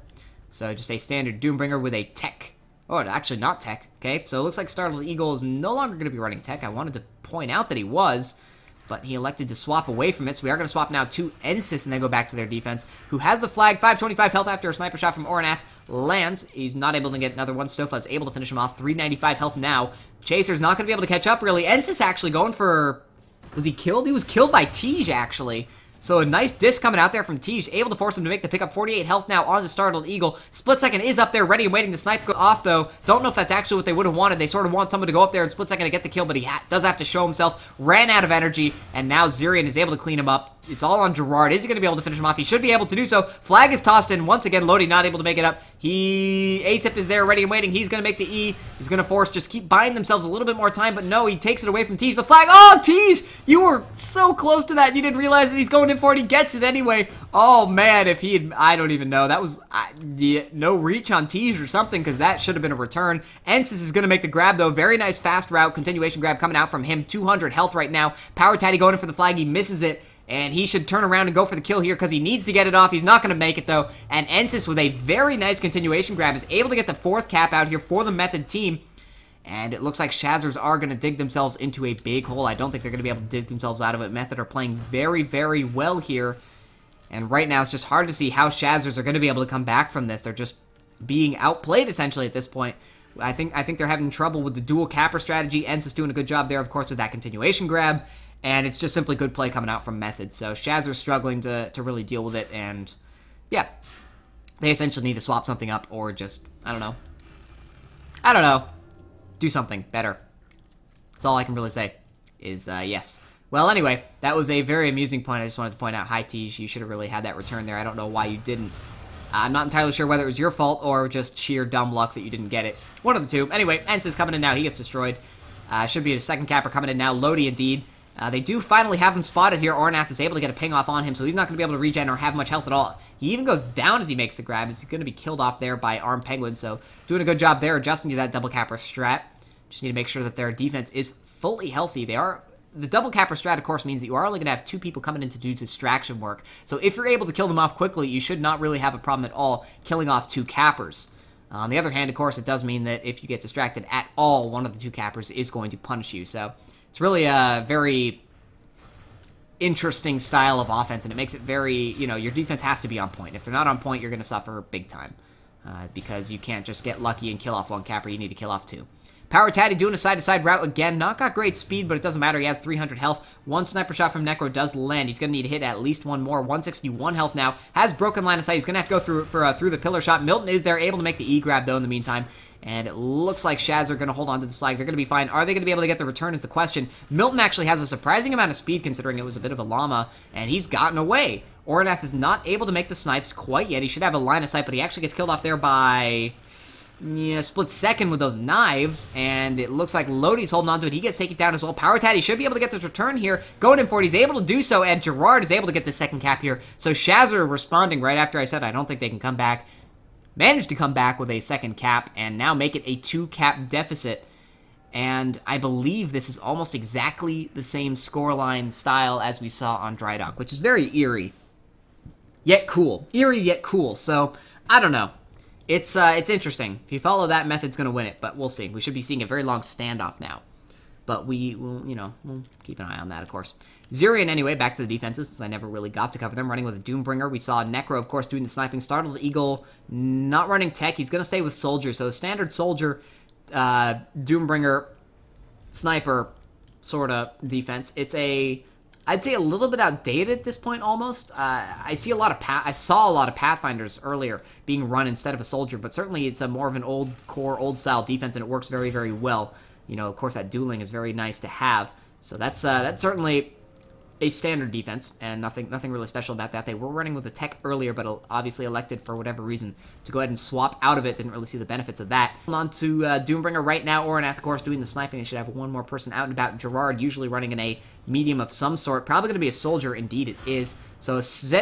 So just a standard Doombringer with a tech. Oh, actually not tech. Okay, so it looks like Startled Eagle is no longer going to be running tech. I wanted to point out that he was, but he elected to swap away from it. So we are going to swap now to Ensis and then go back to their defense, who has the flag. 525 health after a sniper shot from Ornath lands. He's not able to get another one. Stofa's able to finish him off. 395 health now. Chaser's not going to be able to catch up, really. Ensis actually going for... Was he killed? He was killed by Tej, actually. So a nice disc coming out there from Tej, able to force him to make the pickup. 48 health now on the Startled Eagle. Split Second is up there ready and waiting to snipe off though. Don't know if that's actually what they would have wanted. They sort of want someone to go up there and Split Second to get the kill, but he ha does have to show himself. Ran out of energy, and now Zirian is able to clean him up. It's all on Gerard. Is he going to be able to finish him off? He should be able to do so. Flag is tossed in. Once again, Lodi not able to make it up. He... Asip is there ready and waiting. He's going to make the E. He's going to force just keep buying themselves a little bit more time, but no, he takes it away from Tej. The flag... Oh, Tej! You were so close to that. You didn't realize that he's going in for it. He gets it anyway. Oh, man, if he had... I don't even know. That was uh, the, no reach on Tej or something, because that should have been a return. Ensis is going to make the grab, though. Very nice fast route. Continuation grab coming out from him. 200 health right now. Power Taddy going in for the flag. He misses it. And he should turn around and go for the kill here because he needs to get it off. He's not going to make it, though. And Ensis, with a very nice continuation grab, is able to get the fourth cap out here for the Method team. And it looks like Shazzers are going to dig themselves into a big hole. I don't think they're going to be able to dig themselves out of it. Method are playing very, very well here. And right now, it's just hard to see how Shazzers are going to be able to come back from this. They're just being outplayed, essentially, at this point. I think I think they're having trouble with the dual capper strategy. Ensis doing a good job there, of course, with that continuation grab and it's just simply good play coming out from Method. So Shazzer's struggling to, to really deal with it, and yeah, they essentially need to swap something up or just, I don't know, I don't know, do something better. That's all I can really say is uh, yes. Well, anyway, that was a very amusing point. I just wanted to point out, hi, Tej, you should have really had that return there. I don't know why you didn't. I'm not entirely sure whether it was your fault or just sheer dumb luck that you didn't get it. One of the two. Anyway, Ensis coming in now. He gets destroyed. Uh, should be a second capper coming in now. Lodi, indeed. Uh, they do finally have him spotted here. Ornath is able to get a ping off on him, so he's not going to be able to regen or have much health at all. He even goes down as he makes the grab. He's going to be killed off there by Arm Penguin, so doing a good job there, adjusting to that double capper strat. Just need to make sure that their defense is fully healthy. They are the double capper strat, of course, means that you are only going to have two people coming in to do distraction work. So if you're able to kill them off quickly, you should not really have a problem at all killing off two cappers. Uh, on the other hand, of course, it does mean that if you get distracted at all, one of the two cappers is going to punish you. So it's really a very interesting style of offense, and it makes it very, you know, your defense has to be on point. If they're not on point, you're going to suffer big time uh, because you can't just get lucky and kill off one capper. You need to kill off two. Power Taddy doing a side-to-side -side route again. Not got great speed, but it doesn't matter. He has 300 health. One sniper shot from Necro does land. He's going to need to hit at least one more. 161 health now. Has broken line of sight. He's going to have to go through for uh, through the pillar shot. Milton is there, able to make the E grab, though, in the meantime. And it looks like Shaz are going to hold on to this flag. They're going to be fine. Are they going to be able to get the return is the question. Milton actually has a surprising amount of speed considering it was a bit of a llama, and he's gotten away. Ornath is not able to make the snipes quite yet. He should have a line of sight, but he actually gets killed off there by... Yeah, split second with those knives, and it looks like Lodi's holding on to it. He gets taken down as well. Power Taddy should be able to get this return here. Going in for it, he's able to do so, and Gerard is able to get the second cap here. So Shazzer responding right after I said I don't think they can come back managed to come back with a second cap and now make it a two cap deficit. And I believe this is almost exactly the same scoreline style as we saw on Dry Dock, which is very eerie, yet cool. Eerie yet cool. So I don't know. It's uh, it's interesting. If you follow that method, it's going to win it, but we'll see. We should be seeing a very long standoff now. But we will, you know, we'll keep an eye on that, of course. Zirian, anyway, back to the defenses, since I never really got to cover them. Running with a Doombringer. We saw Necro, of course, doing the sniping. Startled Eagle, not running tech. He's going to stay with Soldier. So, the standard Soldier, uh, Doombringer, Sniper sort of defense. It's a, I'd say a little bit outdated at this point, almost. Uh, I see a lot of, I saw a lot of Pathfinders earlier being run instead of a Soldier, but certainly it's a more of an old core, old style defense, and it works very, very well. You know, of course, that dueling is very nice to have So that's uh, that's certainly a standard defense, and nothing nothing really special about that. They were running with the tech earlier, but obviously elected for whatever reason to go ahead and swap out of it. Didn't really see the benefits of that. On to uh, Doombringer right now. Ornath, of course, doing the sniping. They should have one more person out and about. Gerard usually running in a medium of some sort. Probably going to be a soldier. Indeed, it is. So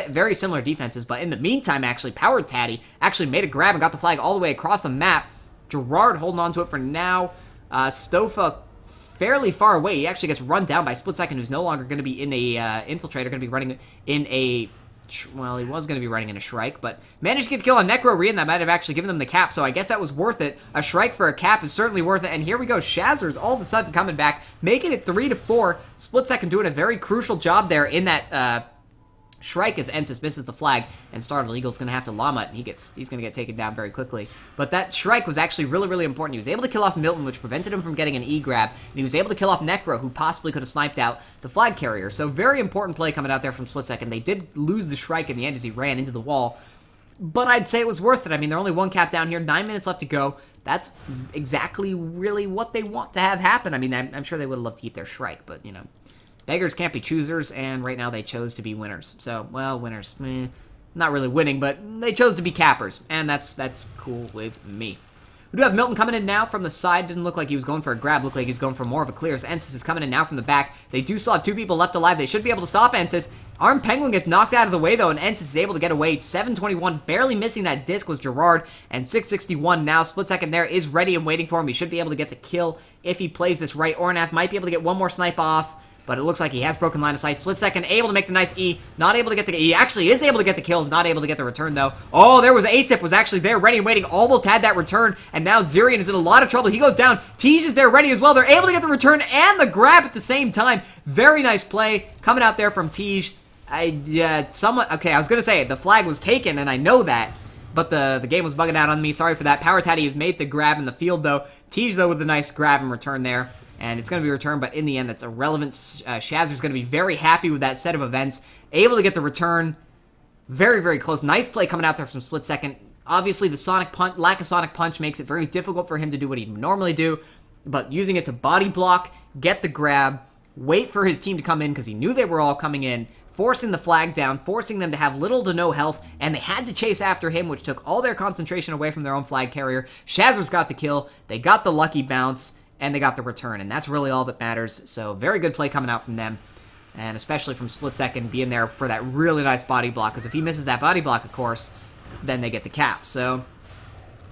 very similar defenses. But in the meantime, actually, Power Taddy actually made a grab and got the flag all the way across the map. Gerard holding on to it for now. Uh, Stofa fairly far away. He actually gets run down by Split Second, who's no longer going to be in a uh, infiltrator, going to be running in a well, he was going to be running in a Shrike, but managed to get the kill on Necro Re, and that might have actually given them the cap, so I guess that was worth it. A Shrike for a cap is certainly worth it, and here we go. Shazzer's all of a sudden coming back, making it 3 to four. Split Second doing a very crucial job there in that uh, Shrike as Ensis misses the flag, and Startled Eagle's to have to llama it, and he gets he's to get taken down very quickly. But that Shrike was actually really, really important. He was able to kill off Milton, which prevented him from getting an E-grab, and he was able to kill off Necro, who possibly could have sniped out the flag carrier. So very important play coming out there from Split Second. They did lose the Shrike in the end as he ran into the wall, but I'd say it was worth it. I mean, they're only one cap down here, nine minutes left to go. That's exactly really what they want to have happen. I mean, I'm, I'm sure they would have loved to keep their Shrike, but, you know, Beggars can't be choosers, and right now they chose to be winners. So, well, winners, eh, not really winning, but they chose to be cappers, and that's that's cool with me. We do have Milton coming in now from the side. Didn't look like he was going for a grab. Looked like he was going for more of a clear. So Ensis is coming in now from the back. They do still have two people left alive. They should be able to stop Ensis. Armed Penguin gets knocked out of the way, though, and Ensis is able to get away. 721, barely missing that disc was Gerard. And 661 now. Split second there is ready and waiting for him. He should be able to get the kill if he plays this right. Ornath might be able to get one more snipe off but it looks like he has broken line of sight. Split second, able to make the nice E, not able to get the, he actually is able to get the kills, not able to get the return though. Oh, there was Asip was actually there, ready and waiting, almost had that return, and now Zirian is in a lot of trouble. He goes down, Tej is there ready as well. They're able to get the return and the grab at the same time. Very nice play coming out there from Tej. I, yeah, someone, okay, I was gonna say, the flag was taken, and I know that, but the, the game was bugging out on me. Sorry for that. Power Taddy has made the grab in the field, though. Tej, though, with a nice grab and return there and it's going to be returned, but in the end, that's irrelevant. Uh, Shazzer's going to be very happy with that set of events, able to get the return. Very, very close. Nice play coming out there from split second. Obviously, the Sonic Punch, lack of Sonic Punch makes it very difficult for him to do what he'd normally do, but using it to body block, get the grab, wait for his team to come in because he knew they were all coming in, forcing the flag down, forcing them to have little to no health, and they had to chase after him, which took all their concentration away from their own flag carrier. Shazzer's got the kill. They got the lucky bounce and they got the return, and that's really all that matters. So very good play coming out from them, and especially from Split Second being there for that really nice body block, because if he misses that body block, of course, then they get the cap. So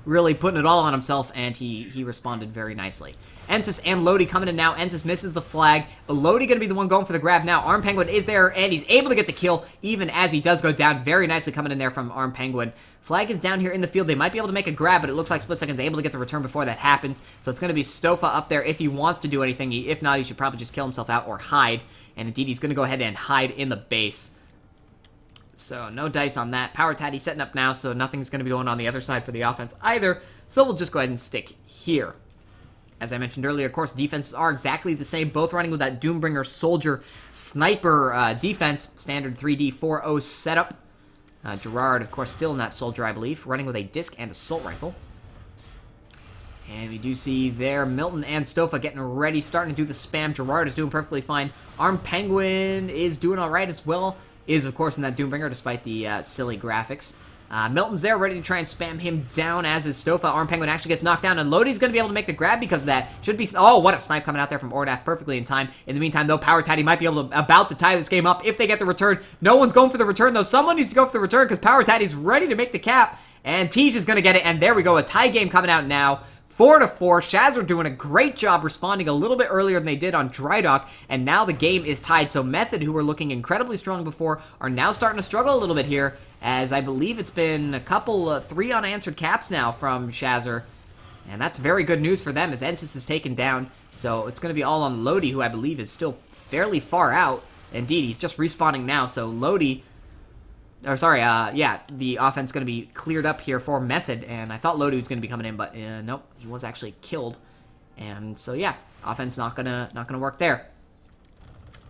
really putting it all on himself, and he, he responded very nicely. Ensis and Lodi coming in now. Ensis misses the flag. Lodi going to be the one going for the grab now. Arm Penguin is there, and he's able to get the kill, even as he does go down. Very nicely coming in there from Arm Penguin. Flag is down here in the field. They might be able to make a grab, but it looks like Split Second's able to get the return before that happens. So it's going to be Stofa up there if he wants to do anything. If not, he should probably just kill himself out or hide. And indeed, he's going to go ahead and hide in the base. So no dice on that. Power Taddy setting up now, so nothing's going to be going on the other side for the offense either. So we'll just go ahead and stick here. As I mentioned earlier, of course, defenses are exactly the same, both running with that Doombringer Soldier Sniper uh, defense, standard 3D 4.0 setup. Uh, Gerard, of course, still in that Soldier, I believe, running with a disc and assault rifle. And we do see there Milton and Stofa getting ready, starting to do the spam. Gerard is doing perfectly fine. Armed Penguin is doing all right as well. Is, of course, in that Doombringer, despite the uh, silly graphics. Uh, Milton's there, ready to try and spam him down as his Stofa. Arm Penguin actually gets knocked down, and Lodi's going to be able to make the grab because of that. Should be... Oh, what a snipe coming out there from Ornath perfectly in time. In the meantime, though, Power Taddy might be able to... About to tie this game up if they get the return. No one's going for the return, though. Someone needs to go for the return because Power Taddy's ready to make the cap. And Tej is going to get it, and there we go. A tie game coming out now. 4 to 4. Shaz are doing a great job responding a little bit earlier than they did on Drydock, and now the game is tied. So Method, who were looking incredibly strong before, are now starting to struggle a little bit here, as I believe it's been a couple, uh, three unanswered caps now from Shazzer. And that's very good news for them as Ensis is taken down. So it's going to be all on Lodi, who I believe is still fairly far out. Indeed, he's just respawning now. So Lodi or sorry, uh, yeah, the offense going to be cleared up here for Method, and I thought Lodi was going to be coming in, but uh, nope, he was actually killed, and so yeah, offense not gonna not gonna work there.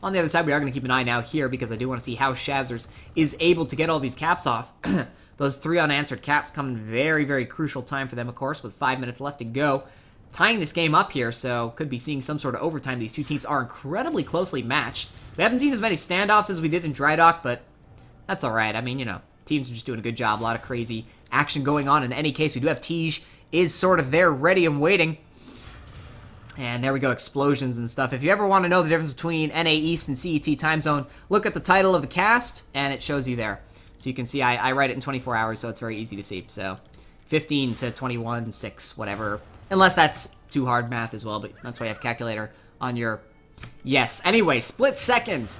On the other side, we are going to keep an eye now here because I do want to see how Shazzers is able to get all these caps off. Those three unanswered caps come in very, very crucial time for them, of course, with five minutes left to go. tying this game up here, so could be seeing some sort of overtime. These two teams are incredibly closely matched. We haven't seen as many standoffs as we did in Dry Dock, but that's all right. I mean, you know, teams are just doing a good job. A lot of crazy action going on. In any case, we do have Tej is sort of there, ready and waiting. And there we go, explosions and stuff. If you ever want to know the difference between NA East and CET time zone, look at the title of the cast, and it shows you there. So you can see I, I write it in 24 hours, so it's very easy to see. So 15 to 21, 6, whatever. Unless that's too hard math as well, but that's why you have calculator on your... Yes. Anyway, split second.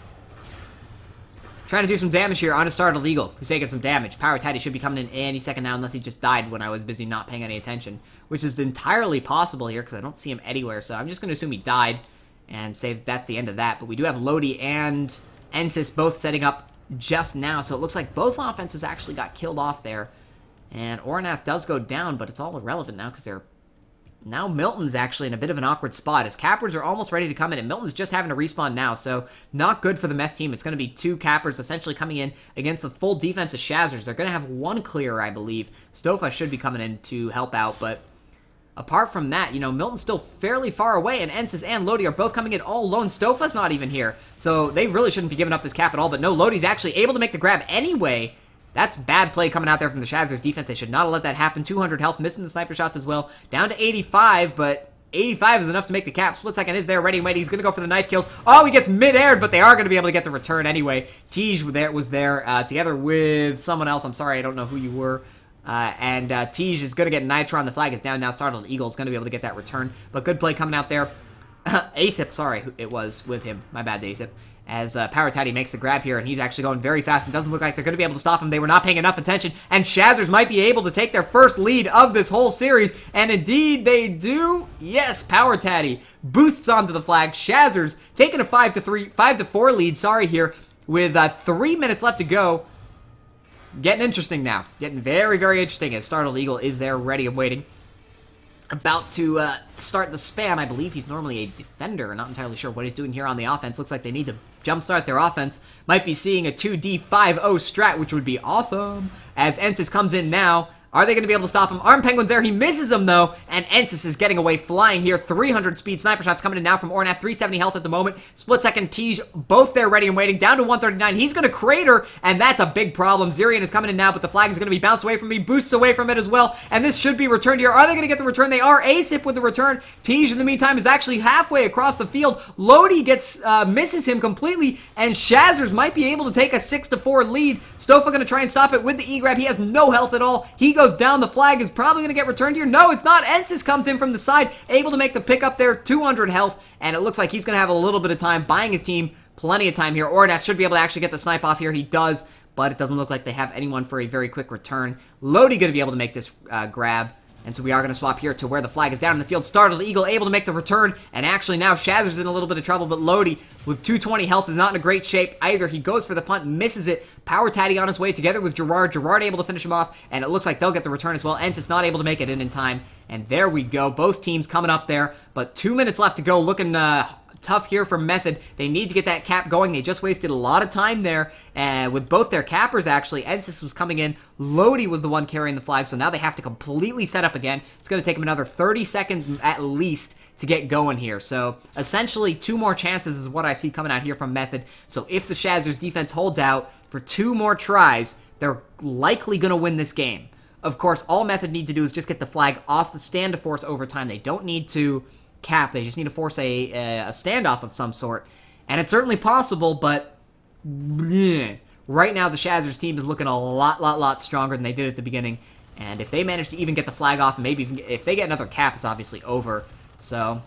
Trying to do some damage here on a Startled Eagle, who's taking some damage. Power Taddy should be coming in any second now, unless he just died when I was busy not paying any attention, which is entirely possible here, because I don't see him anywhere, so I'm just going to assume he died, and say that that's the end of that. But we do have Lodi and Ensis both setting up just now, so it looks like both offenses actually got killed off there. And Ornath does go down, but it's all irrelevant now because they're now Milton's actually in a bit of an awkward spot as Cappers are almost ready to come in, and Milton's just having to respawn now, so not good for the Meth team. It's going to be two Cappers essentially coming in against the full defense of Shazzers. They're going to have one clear, I believe. Stofa should be coming in to help out, but apart from that, you know, Milton's still fairly far away, and Ensis and Lodi are both coming in all alone. Stofa's not even here, so they really shouldn't be giving up this cap at all, but no, Lodi's actually able to make the grab anyway, that's bad play coming out there from the Shazzers defense. They should not have let that happen. 200 health, missing the sniper shots as well. Down to 85, but 85 is enough to make the cap. Split second is there, ready and waiting. He's going to go for the knife kills. Oh, he gets mid-aired, but they are going to be able to get the return anyway. Tej was there, was there uh, together with someone else. I'm sorry, I don't know who you were. Uh, and uh, is going to get Nitro on the flag. Is down now. Startled Eagle is going to be able to get that return. But good play coming out there. Asip, sorry, it was with him. My bad, Asip as uh, Power Taddy makes the grab here, and he's actually going very fast and doesn't look like they're going to be able to stop him. They were not paying enough attention, and Shazzers might be able to take their first lead of this whole series, and indeed they do. Yes, Power Taddy boosts onto the flag. Shazzers taking a 5 to 3, 5 to 4 lead, sorry here, with uh, 3 minutes left to go. Getting interesting now. Getting very, very interesting as Startled Eagle is there ready and waiting about to uh, start the spam. I believe he's normally a defender. Not entirely sure what he's doing here on the offense. Looks like they need to jumpstart their offense. Might be seeing a 2D5-0 strat, which would be awesome. As Ensis comes in now, are they going to be able to stop him? Arm Penguin's there. He misses him, though. And Ensis is getting away flying here. 300 speed sniper shots coming in now from Ornath. 370 health at the moment. Split second Tej, both there ready and waiting. Down to 139. He's going to crater, and that's a big problem. Zirian is coming in now, but the flag is going to be bounced away from me. Boosts away from it as well. And this should be returned here. Are they going to get the return? They are. Asip with the return. Tej, in the meantime, is actually halfway across the field. Lodi gets uh, misses him completely, and Shazzers might be able to take a 6 to 4 lead. Stofa going to try and stop it with the E-grab. He has no health at all. He goes down. The flag is probably going to get returned here. No, it's not. Ensis comes in from the side, able to make the pick up there, 200 health, and it looks like he's going to have a little bit of time buying his team plenty of time here. Ornath should be able to actually get the snipe off here. He does, but it doesn't look like they have anyone for a very quick return. Lodi going to be able to make this uh, grab. And so we are going to swap here to where the flag is down in the field. Startled Eagle able to make the return. And actually now Shazzer's in a little bit of trouble. But Lodi with 220 health is not in a great shape either. He goes for the punt, misses it. Power Taddy on his way together with Gerard. Gerard able to finish him off. And it looks like they'll get the return as well. Ensis not able to make it in in time. And there we go. Both teams coming up there. But two minutes left to go. Looking uh, tough here for Method. They need to get that cap going. They just wasted a lot of time there uh, with both their cappers, actually. Ensis was coming in. Lodi was the one carrying the flag, so now they have to completely set up again. It's going to take them another 30 seconds at least to get going here. So essentially, two more chances is what I see coming out here from Method. So if the Shazzers defense holds out for two more tries, they're likely going to win this game. Of course, all Method need to do is just get the flag off the stand to force overtime. They don't need to cap. They just need to force a, a standoff of some sort. And it's certainly possible, but bleh. right now the Shazzers team is looking a lot, lot, lot stronger than they did at the beginning. And if they manage to even get the flag off, maybe if they get another cap, it's obviously over. So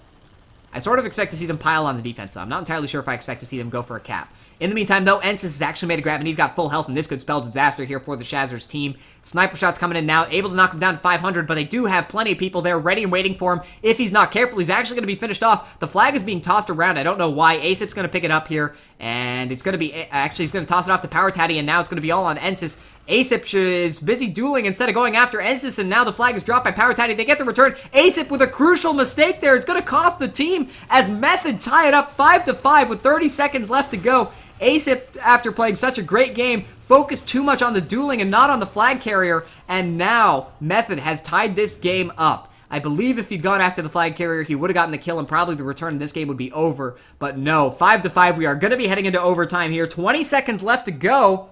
I sort of expect to see them pile on the defense, though. I'm not entirely sure if I expect to see them go for a cap. In the meantime, though, Ensis has actually made a grab, and he's got full health, and this could spell disaster here for the Shazzers team. Sniper shots coming in now, able to knock him down to 500, but they do have plenty of people there ready and waiting for him. If he's not careful, he's actually going to be finished off. The flag is being tossed around. I don't know why. Asip's going to pick it up here, and it's going to be... Actually, he's going to toss it off to Power Taddy, and now it's going to be all on Ensis. Asip is busy dueling instead of going after Ensis, and now the flag is dropped by Power Taddy. They get the return. Asip with a crucial mistake there. It's going to cost the team as Method tie it up 5 to 5 with 30 seconds left to go. Asip, after playing such a great game, focused too much on the dueling and not on the flag carrier, and now Method has tied this game up. I believe if he'd gone after the flag carrier, he would have gotten the kill and probably the return in this game would be over. But no, 5 to 5. We are going to be heading into overtime here. 20 seconds left to go.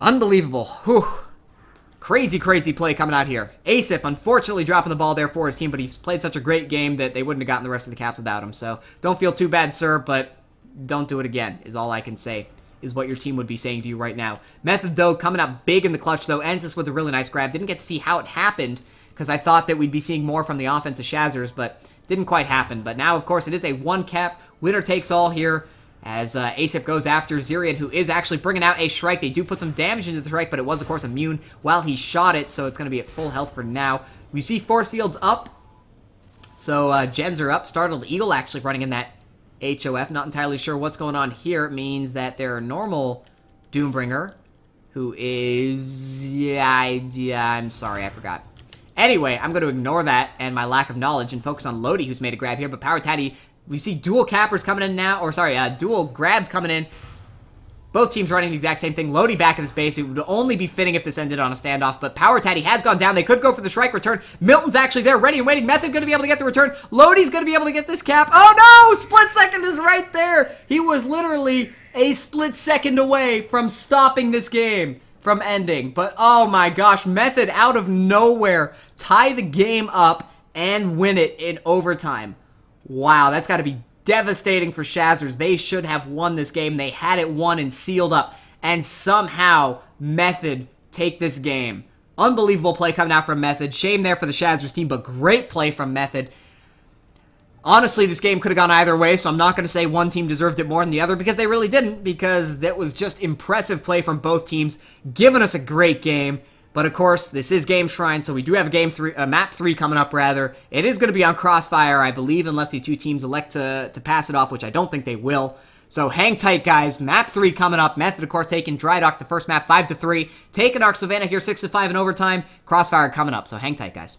Unbelievable. Whew. Crazy, crazy play coming out here. Asip, unfortunately, dropping the ball there for his team, but he's played such a great game that they wouldn't have gotten the rest of the caps without him. So don't feel too bad, sir, but don't do it again, is all I can say, is what your team would be saying to you right now. Method, though, coming up big in the clutch, though, ends this with a really nice grab. Didn't get to see how it happened because I thought that we'd be seeing more from the offense of Shazzers, but didn't quite happen. But now, of course, it is a one cap, winner takes all here as uh, goes after Zirian, who is actually bringing out a Shrike. They do put some damage into the Shrike, but it was, of course, immune while he shot it, so it's going to be at full health for now. We see Force Fields up, so uh, Gens are up. Startled Eagle actually running in that HOF. Not entirely sure what's going on here. It means that their normal Doombringer, who is... Yeah, I, yeah, I'm sorry, I forgot. Anyway, I'm going to ignore that and my lack of knowledge and focus on Lodi, who's made a grab here. But Power Taddy, we see dual cappers coming in now, or sorry, uh, dual grabs coming in. Both teams running the exact same thing. Lodi back at his base. It would only be fitting if this ended on a standoff, but Power Taddy has gone down. They could go for the Shrike return. Milton's actually there, ready and waiting. Method going to be able to get the return. Lodi's going to be able to get this cap. Oh no! Split second is right there. He was literally a split second away from stopping this game from ending. But oh my gosh, Method out of nowhere tie the game up and win it in overtime. Wow, that's got to be devastating for Shazzers. They should have won this game. They had it won and sealed up. And somehow, Method take this game. Unbelievable play coming out from Method. Shame there for the Shazzers team, but great play from Method. Honestly, this game could have gone either way, so I'm not going to say one team deserved it more than the other because they really didn't, because that was just impressive play from both teams, giving us a great game. But of course, this is Gameshrine, so we do have a game three, uh, map three coming up. Rather, it is going to be on Crossfire, I believe, unless these two teams elect to to pass it off, which I don't think they will. So hang tight, guys. Map three coming up. Method, of course, taking Drydock the first map five to three. Taking Arx Novena here six to five in overtime. Crossfire coming up. So hang tight, guys.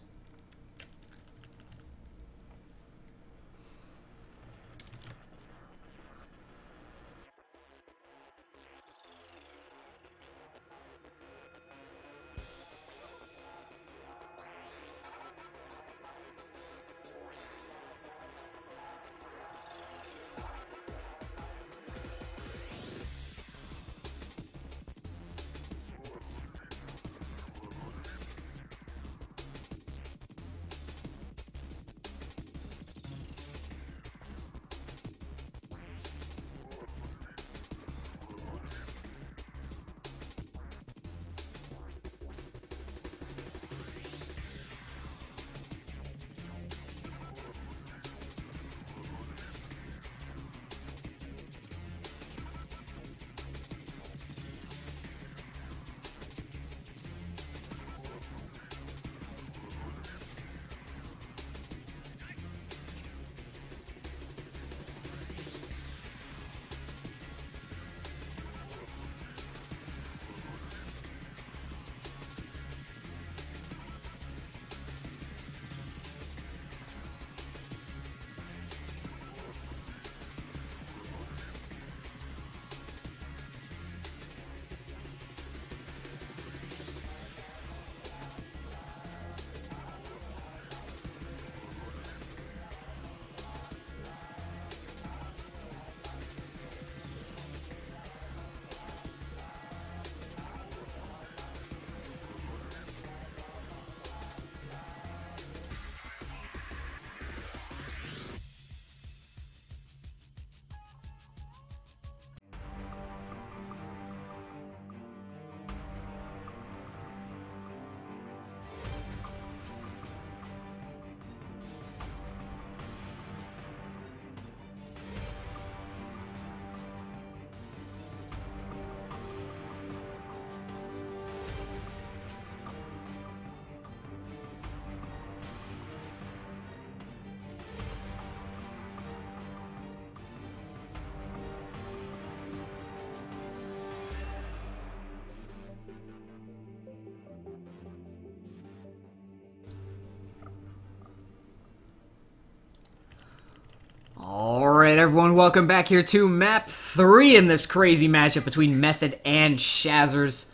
Alright, everyone, welcome back here to map 3 in this crazy matchup between Method and Shazzers.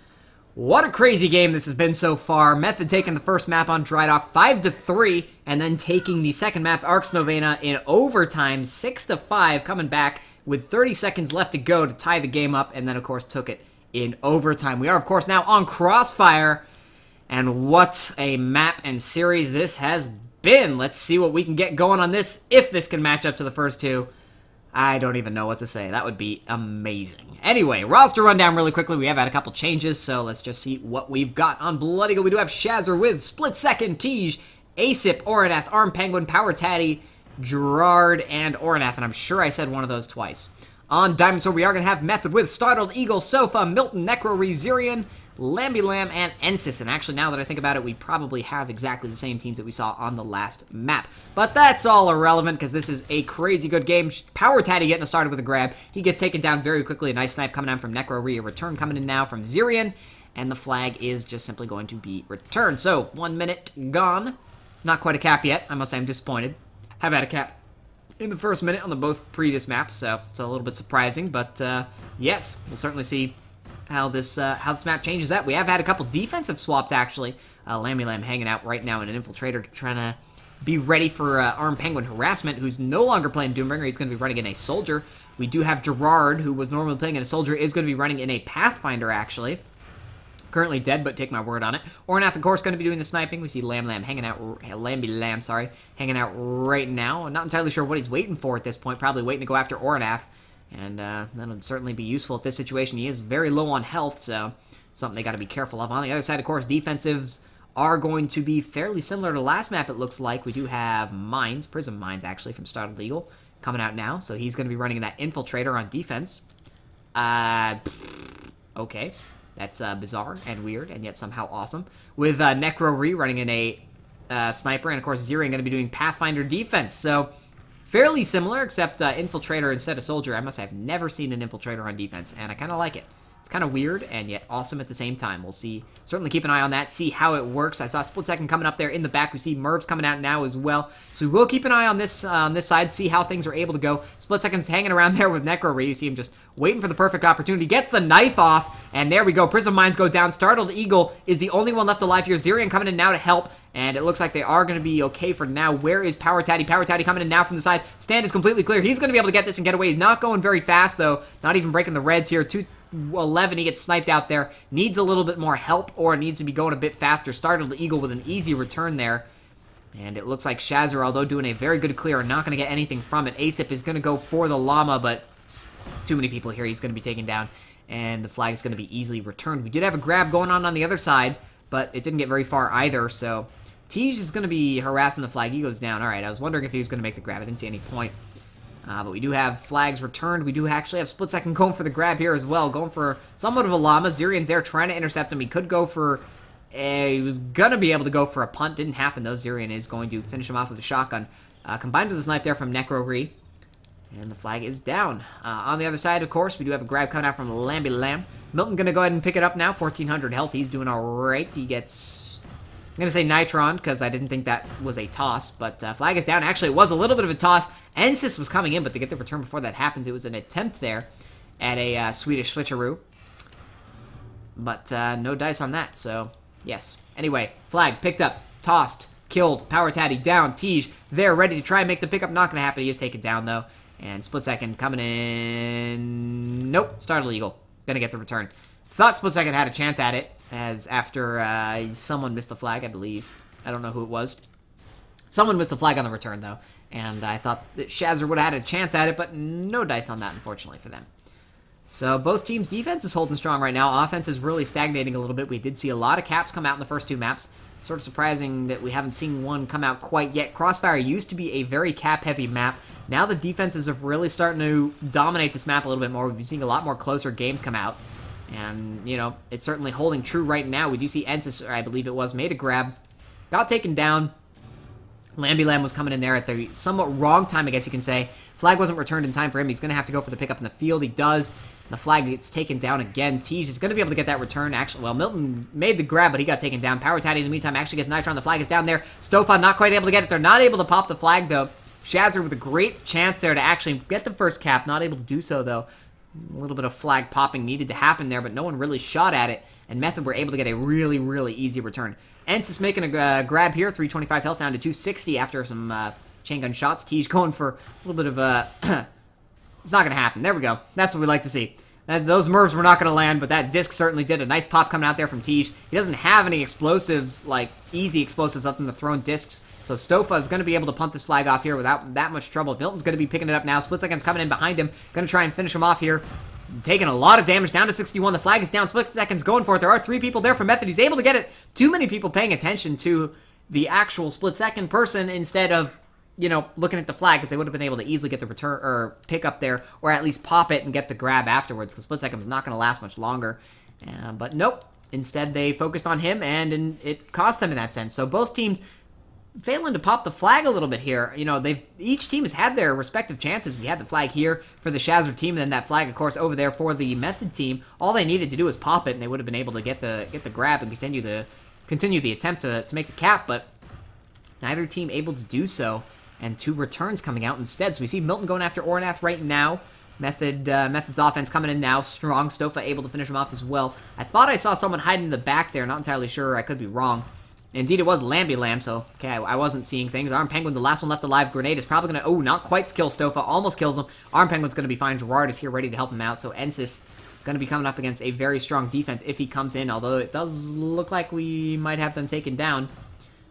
What a crazy game this has been so far. Method taking the first map on Drydock 5 to 3, and then taking the second map, Arx Novena, in overtime 6 to 5, coming back with 30 seconds left to go to tie the game up, and then, of course, took it in overtime. We are, of course, now on Crossfire, and what a map and series this has been. Let's see what we can get going on this, if this can match up to the first two. I don't even know what to say. That would be amazing. Anyway, roster rundown really quickly. We have had a couple changes, so let's just see what we've got on Blood Eagle. We do have Shazzer with Split Second, Tej, Asip, Ornath, Arm Penguin, Power Taddy, Gerard, and Ornath, and I'm sure I said one of those twice. On Diamond Sword, we are going to have Method with Startled Eagle, Stofa, Milton, Necro, Rezirian, Lamby Lamb, and Ensis. And actually, now that I think about it, we probably have exactly the same teams that we saw on the last map. But that's all irrelevant because this is a crazy good game. Power Taddy getting us started with a grab. He gets taken down very quickly. A nice snipe coming down from Necro Re. A return coming in now from Zirian. And the flag is just simply going to be returned. So, one minute gone. Not quite a cap yet. I must say I'm disappointed. Have had a cap in the first minute on the both previous maps, so it's a little bit surprising. But uh, yes, we'll certainly see how this uh, how this map changes that. We have had a couple defensive swaps actually. Uh, Lamby Lamb hanging out right now in an infiltrator trying to be ready for uh, Armed Penguin harassment, who's no longer playing Doombringer. He's going to be running in a soldier. We do have Gerard, who was normally playing in a soldier, is going to be running in a Pathfinder actually. Currently dead, but take my word on it. Ornath, of course, going to be doing the sniping. We see Lamb Lamb hanging out, Lamby Lamb, sorry, hanging out right now. I'm not entirely sure what he's waiting for at this point. Probably waiting to go after Ornath. And uh, that would certainly be useful at this situation. He is very low on health, so something they got to be careful of. On the other side, of course, defensives are going to be fairly similar to last map, it looks like. We do have Mines, Prism Mines, actually, from Startled Eagle, coming out now. So he's going to be running that Infiltrator on defense. Uh, okay. That's uh, bizarre and weird, and yet somehow awesome. With uh, Necro Re running in a uh, Sniper, and of course Zirian going to be doing Pathfinder defense. So fairly similar, except uh, Infiltrator instead of Soldier. I must have never seen an Infiltrator on defense, and I kind of like it. It's kind of weird and yet awesome at the same time. We'll see. Certainly keep an eye on that, see how it works. I saw Split Second coming up there in the back. We see MIRVs coming out now as well. So we will keep an eye on this uh, on this side, see how things are able to go. Split Second's hanging around there with Necro Re. You see him just waiting for the perfect opportunity. Gets the knife off, and there we go. Prism Mines go down. Startled Eagle is the only one left alive here. Zirian coming in now to help. And it looks like they are going to be okay for now. Where is Power Taddy? Power Taddy coming in now from the side. Stand is completely clear. He's going to be able to get this and get away. He's not going very fast, though. Not even breaking the reds here. Two, 11, he gets sniped out there. Needs a little bit more help or needs to be going a bit faster. Started the Eagle with an easy return there. And it looks like Shazzer, although doing a very good clear, are not going to get anything from it. Asip is going to go for the Llama, but too many people here. He's going to be taken down, and the flag is going to be easily returned. We did have a grab going on on the other side, but it didn't get very far either, so... Tej is going to be harassing the flag. He goes down. All right, I was wondering if he was going to make the grab. I didn't see any point. Uh, but we do have flags returned. We do actually have Split Second going for the grab here as well. Going for somewhat of a llama. Zirian's there trying to intercept him. He could go for... A, he was going to be able to go for a punt. Didn't happen, though. Zirian is going to finish him off with a shotgun. Uh, combined with the snipe there from Necro Re. And the flag is down. Uh, on the other side, of course, we do have a grab coming out from Lamby Lamb. Milton going to go ahead and pick it up now. 1,400 health. He's doing all right. He gets I'm going to say Nitron because I didn't think that was a toss, but uh, flag is down. Actually, it was a little bit of a toss. Ensis was coming in, but they get the return before that happens. It was an attempt there at a uh, Swedish switcheroo. But uh, no dice on that, so yes. Anyway, flag picked up, tossed, killed, Power Taddy down, Tej there, ready to try and make the pickup. Not going to happen. He is taken down, though. And Split Second coming in. Nope, Startled Eagle. Going to get the return. Thought Split Second had a chance at it, as after uh, someone missed the flag, I believe. I don't know who it was. Someone missed the flag on the return, though, and I thought that Shazzer would have had a chance at it, but no dice on that, unfortunately, for them. So both teams' defense is holding strong right now. Offense is really stagnating a little bit. We did see a lot of caps come out in the first two maps. Sort of surprising that we haven't seen one come out quite yet. Crossfire used to be a very cap-heavy map. Now the defenses are really starting to dominate this map a little bit more. We've been seeing a lot more closer games come out. And, you know, it's certainly holding true right now. We do see Ensis, I believe it was, made a grab. Got taken down. Lamby Lamb was coming in there at the somewhat wrong time, I guess you can say. Flag wasn't returned in time for him. He's going to have to go for the pickup in the field. He does. The flag gets taken down again. Tej is going to be able to get that return. Actually, well, Milton made the grab, but he got taken down. Power Taddy, in the meantime, actually gets Nitron. The flag is down there. Stofa not quite able to get it. They're not able to pop the flag, though. Shazzer with a great chance there to actually get the first cap. Not able to do so, though. A little bit of flag popping needed to happen there, but no one really shot at it. And Method were able to get a really, really easy return. Ensis making a uh, grab here. 325 health down to 260 after some uh, chain gun shots. Tej going for a little bit of a... it's not going to happen. There we go. That's what we like to see. Those MIRVs were not going to land, but that disc certainly did. A nice pop coming out there from Tej. He doesn't have any explosives, like easy explosives up in the thrown discs. So Stofa is going to be able to punt this flag off here without that much trouble. Milton's going to be picking it up now. Split Second's coming in behind him. Going to try and finish him off here. Taking a lot of damage down to 61. The flag is down. Split Second's going for it. There are three people there for Method. He's able to get it. Too many people paying attention to the actual Split Second person instead of you know, looking at the flag because they would have been able to easily get the return or pick up there, or at least pop it and get the grab afterwards because split second was not going to last much longer. Uh, but nope. Instead, they focused on him, and, and it cost them in that sense. So both teams failing to pop the flag a little bit here. You know, they've each team has had their respective chances. We had the flag here for the Shazzer team, and then that flag, of course, over there for the Method team. All they needed to do was pop it, and they would have been able to get the get the grab and continue the continue the attempt to, to make the cap. But neither team able to do so, and two returns coming out instead. So we see Milton going after Ornath right now. Method uh, Method's offense coming in now. Strong Stofa able to finish him off as well. I thought I saw someone hiding in the back there. Not entirely sure. I could be wrong. Indeed, it was Lamby Lamb, so, okay, I, I, wasn't seeing things. Arm Penguin, the last one left alive. Grenade is probably going to, oh, not quite kill Stofa. Almost kills him. Arm Penguin's going to be fine. Gerard is here ready to help him out, so Ensis going to be coming up against a very strong defense if he comes in, although it does look like we might have them taken down.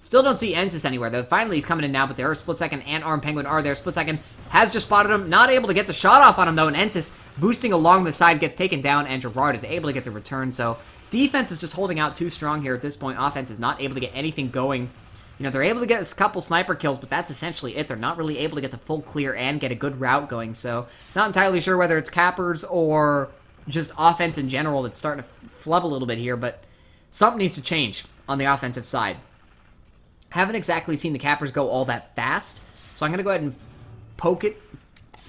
Still don't see Ensis anywhere, though. Finally, he's coming in now, but there are Split Second and Arm Penguin are there. Split Second has just spotted him. Not able to get the shot off on him, though, and Ensis boosting along the side gets taken down, and Gerard is able to get the return, so Defense is just holding out too strong here at this point. Offense is not able to get anything going. You know, they're able to get a couple sniper kills, but that's essentially it. They're not really able to get the full clear and get a good route going, so not entirely sure whether it's cappers or just offense in general that's starting to flub a little bit here, but something needs to change on the offensive side. Haven't exactly seen the cappers go all that fast, so I'm going to go ahead and poke it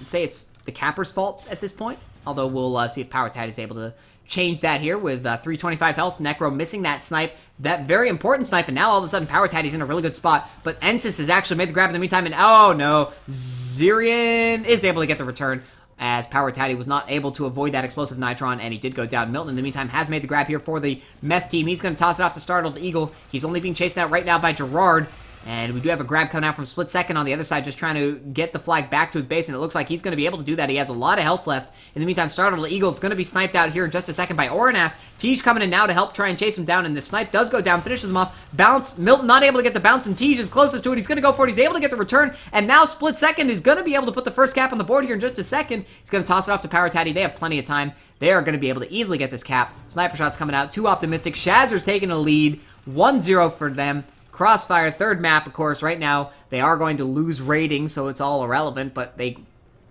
and say it's the cappers' fault at this point, although we'll uh, see if Power Tad is able to change that here with uh, 325 health. Necro missing that snipe, that very important snipe, and now all of a sudden Power Taddy's in a really good spot. But Ensis has actually made the grab in the meantime, and oh no, Zirian is able to get the return as Power Taddy was not able to avoid that explosive Nitron, and he did go down. Milton, in the meantime, has made the grab here for the Meth team. He's going to toss it off to Startled Eagle. He's only being chased out right now by Gerard, and we do have a grab coming out from Split Second on the other side, just trying to get the flag back to his base, and it looks like he's going to be able to do that. He has a lot of health left. In the meantime, Startled Eagle is going to be sniped out here in just a second by Ornath. Tej coming in now to help try and chase him down, and the snipe does go down, finishes him off. Bounce, Milton not able to get the bounce, and Tej is closest to it. He's going to go for it. He's able to get the return, and now Split Second is going to be able to put the first cap on the board here in just a second. He's going to toss it off to Power Taddy. They have plenty of time. They are going to be able to easily get this cap. Sniper shots coming out. Too optimistic. Shazzer's taking a lead. 1-0 for them. Crossfire, third map, of course, right now, they are going to lose rating, so it's all irrelevant, but they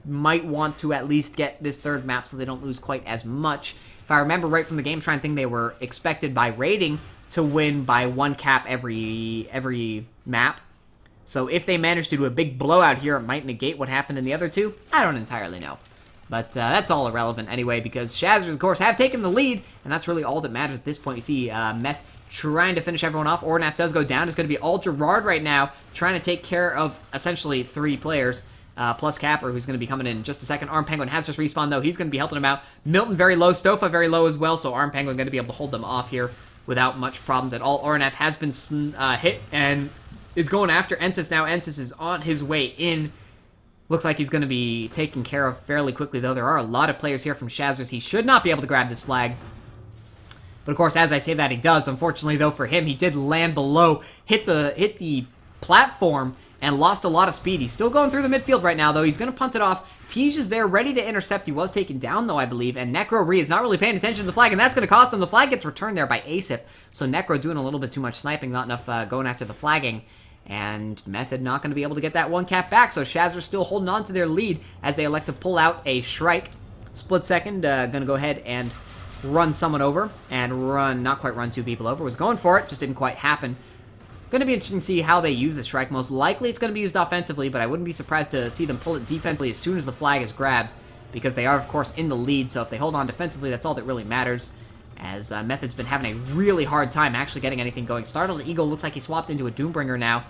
might want to at least get this third map so they don't lose quite as much. If I remember right from the Gameshrine thing, they were expected by rating to win by one cap every every map. So if they manage to do a big blowout here, it might negate what happened in the other two. I don't entirely know. But uh, that's all irrelevant anyway, because Shazzers, of course, have taken the lead, and that's really all that matters at this point. You see uh, Meth trying to finish everyone off. Ornath does go down. It's going to be all Gerard right now, trying to take care of essentially three players. Uh, plus Capper, who's going to be coming in, just a second. Arm Penguin has just respawned, though. He's going to be helping him out. Milton very low. Stofa very low as well, so Arm Penguin going to be able to hold them off here without much problems at all. Ornath has been uh, hit and is going after Ensis now. Ensis is on his way in. Looks like he's going to be taken care of fairly quickly, though. There are a lot of players here from Shazzers. He should not be able to grab this flag. But of course, as I say that, he does. Unfortunately, though, for him, he did land below, hit the hit the platform, and lost a lot of speed. He's still going through the midfield right now, though. He's going to punt it off. Tej is there, ready to intercept. He was taken down, though, I believe. And Necro Re is not really paying attention to the flag, and that's going to cost them. The flag gets returned there by Asip. So Necro doing a little bit too much sniping, not enough uh, going after the flagging. And Method not going to be able to get that one cap back, so Shazzer still holding on to their lead as they elect to pull out a Shrike. Split second, uh, going to go ahead and run someone over and run, not quite run two people over. Was going for it, just didn't quite happen. Going to be interesting to see how they use the Shrike. Most likely it's going to be used offensively, but I wouldn't be surprised to see them pull it defensively as soon as the flag is grabbed, because they are, of course, in the lead, so if they hold on defensively, that's all that really matters, as uh, Method's been having a really hard time actually getting anything going. Startled Eagle looks like he swapped into a Doombringer now,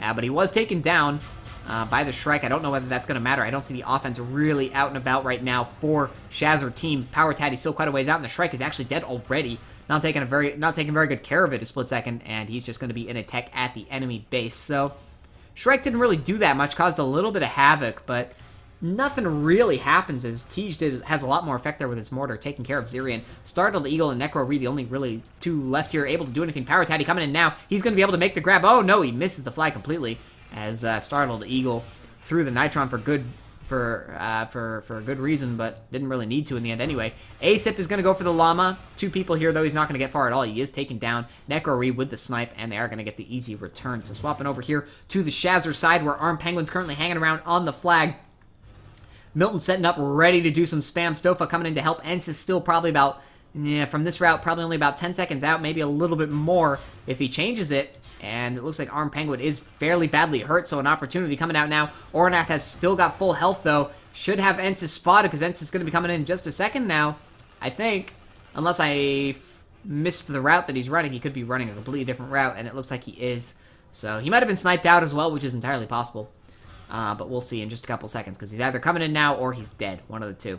uh, but he was taken down, uh, by the Shrike. I don't know whether that's going to matter. I don't see the offense really out and about right now for Shazzer team. Power Taddy's still quite a ways out, and the Shrike is actually dead already. Not taking a very not taking very good care of it a split second, and he's just going to be in attack at the enemy base. So Shrike didn't really do that much, caused a little bit of havoc, but nothing really happens as Tej did, has a lot more effect there with his mortar, taking care of Zirian. Startled Eagle and Necro Re, the only really two left here, able to do anything. Power Taddy coming in now. He's going to be able to make the grab. Oh, no, he misses the flag completely as uh, Startled Eagle threw the Nitron for good for uh, for for a good reason, but didn't really need to in the end anyway. Asip is going to go for the Llama. Two people here, though. He's not going to get far at all. He is taken down. Necro with the snipe, and they are going to get the easy return. So swapping over here to the Shazzer side, where Arm Penguin's currently hanging around on the flag. Milton setting up, ready to do some spam. Stofa coming in to help. Ensis still probably about, yeah, from this route, probably only about 10 seconds out, maybe a little bit more. If he changes it, and it looks like Arm Penguin is fairly badly hurt, so an opportunity coming out now. Ornath has still got full health, though. Should have Ensis spotted, because Ensis is going to be coming in just a second now, I think. Unless I missed the route that he's running. He could be running a completely different route, and it looks like he is. So he might have been sniped out as well, which is entirely possible. Uh, but we'll see in just a couple seconds, because he's either coming in now or he's dead. One of the two.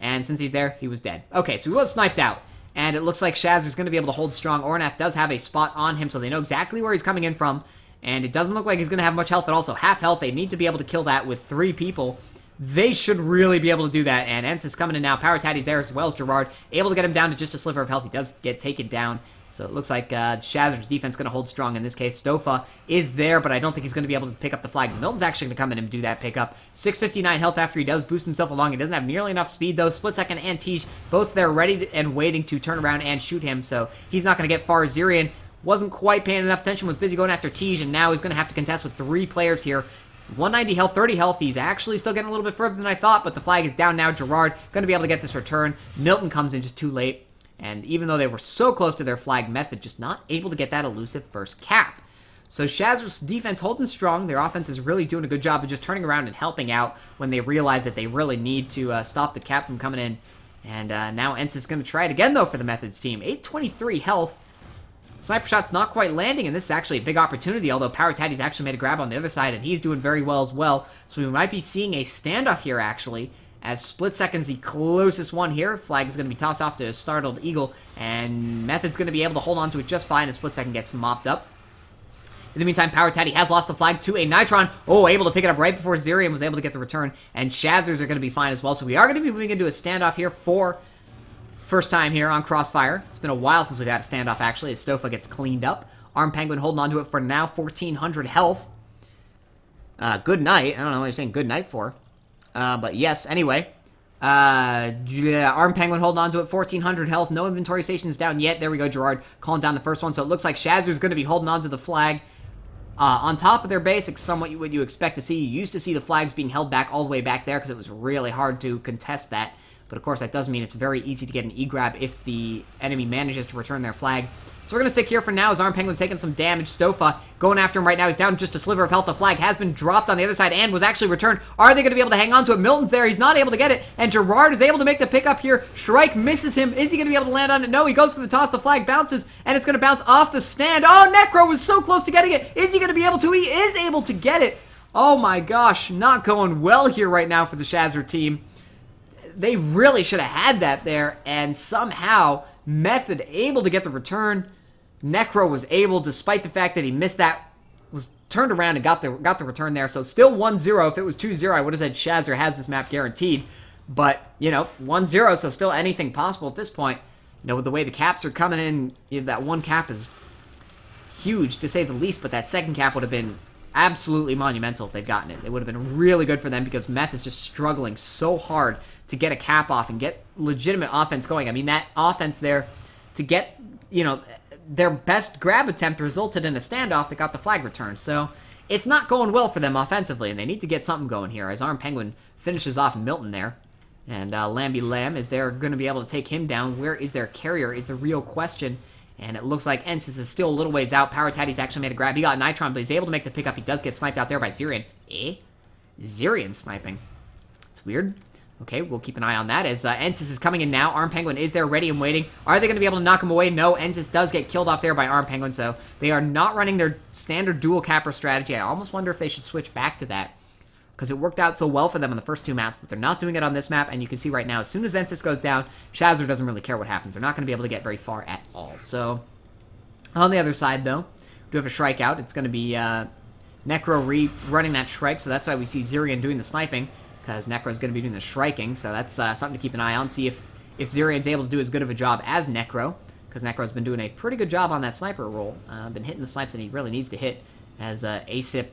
And since he's there, he was dead. Okay, so he was sniped out. And it looks like Shaz is going to be able to hold strong. Ornath does have a spot on him, so they know exactly where he's coming in from. And it doesn't look like he's going to have much health at all. So half health, they need to be able to kill that with three people. They should really be able to do that. And Ensis coming in now. Power Taddy's there as well as Gerard. Able to get him down to just a sliver of health. He does get taken down. So it looks like uh, Shazzer's defense going to hold strong in this case. Stofa is there, but I don't think he's going to be able to pick up the flag. Milton's actually going to come in and do that pickup. 659 health after he does boost himself along. He doesn't have nearly enough speed, though. Split Second and Tej, both there ready to, and waiting to turn around and shoot him, so he's not going to get far. Zirian wasn't quite paying enough attention, was busy going after Tej, and now he's going to have to contest with three players here. 190 health, 30 health. He's actually still getting a little bit further than I thought, but the flag is down now. Gerard going to be able to get this return. Milton comes in just too late. And even though they were so close to their flag method, just not able to get that elusive first cap. So Shazzer's defense holding strong. Their offense is really doing a good job of just turning around and helping out when they realize that they really need to uh, stop the cap from coming in. And uh, now Ensis going to try it again, though, for the Methods team. 823 health. Sniper shot's not quite landing, and this is actually a big opportunity, although Power Taddy's actually made a grab on the other side, and he's doing very well as well. So we might be seeing a standoff here, actually. As Split Second's the closest one here. Flag is going to be tossed off to a Startled Eagle, and Method's going to be able to hold on to it just fine as Split Second gets mopped up. In the meantime, Power Taddy has lost the flag to a Nitron. Oh, able to pick it up right before Zirian was able to get the return. And Shazzers are going to be fine as well. So we are going to be moving into a standoff here for first time here on Crossfire. It's been a while since we've had a standoff, actually, as Stofa gets cleaned up. Arm Penguin holding on to it for now, 1,400 health. Uh, good night. I don't know what you're saying good night for. Uh, but yes, anyway. Uh, yeah, Arm Penguin holding on to it, 1,400 health. No inventory stations down yet. There we go, Gerard calling down the first one. So it looks like Shazzer's going to be holding on to the flag. Uh, on top of their basics, somewhat what you expect to see. You used to see the flags being held back all the way back there because it was really hard to contest that. But of course, that does mean it's very easy to get an E-grab if the enemy manages to return their flag. So we're going to stick here for now as Arm Penguin's taking some damage. Stofa going after him right now. He's down just a sliver of health. The flag has been dropped on the other side and was actually returned. Are they going to be able to hang on to it? Milton's there. He's not able to get it. And Gerard is able to make the pickup here. Shrike misses him. Is he going to be able to land on it? No, he goes for the toss. The flag bounces and it's going to bounce off the stand. Oh, Necro was so close to getting it. Is he going to be able to? He is able to get it. Oh my gosh, not going well here right now for the Shazzer team. They really should have had that there, and somehow Method able to get the return. Necro was able, despite the fact that he missed that, was turned around and got the got the return there. So still 1-0. If it was 2-0, I would have said Shazzer has this map guaranteed. But, you know, 1-0, so still anything possible at this point. You know, with the way the caps are coming in, you know, that one cap is huge, to say the least, but that second cap would have been absolutely monumental if they'd gotten it. It would have been really good for them because Meth is just struggling so hard to get a cap off and get legitimate offense going. I mean, that offense there to get, you know, their best grab attempt resulted in a standoff that got the flag returned. So it's not going well for them offensively, and they need to get something going here as Arm Penguin finishes off Milton there. And uh, Lamby Lamb, is they're going to be able to take him down. Where is their carrier is the real question. And it looks like Ensis is still a little ways out. Power Taddy's actually made a grab. He got Nitron, but he's able to make the pickup. He does get sniped out there by Zirian. Eh? Zirian sniping. It's weird. Okay, we'll keep an eye on that as uh, Ensis is coming in now. Arm Penguin is there ready and waiting. Are they going to be able to knock him away? No, Ensis does get killed off there by Arm Penguin, so they are not running their standard dual capper strategy. I almost wonder if they should switch back to that because it worked out so well for them on the first two maps, but they're not doing it on this map, and you can see right now, as soon as Ensis goes down, Shazzer doesn't really care what happens. They're not going to be able to get very far at all. So, on the other side, though, we do have a Shrike out. It's going to be uh, Necro re running that Shrike, so that's why we see Zirian doing the sniping because Necro is going to be doing the striking, so that's uh, something to keep an eye on. See if, if Zirian's able to do as good of a job as Necro, because Necro's been doing a pretty good job on that sniper role. Uh, been hitting the snipes that he really needs to hit, as uh, ASIP,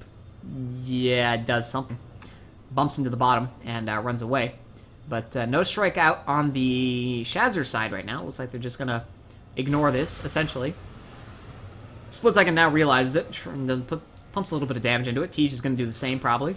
yeah, does something. Bumps into the bottom and uh, runs away. But uh, no Shrike out on the Shazzer side right now. Looks like they're just going to ignore this, essentially. Split Second now realizes it, pumps a little bit of damage into it. Tej is going to do the same, probably.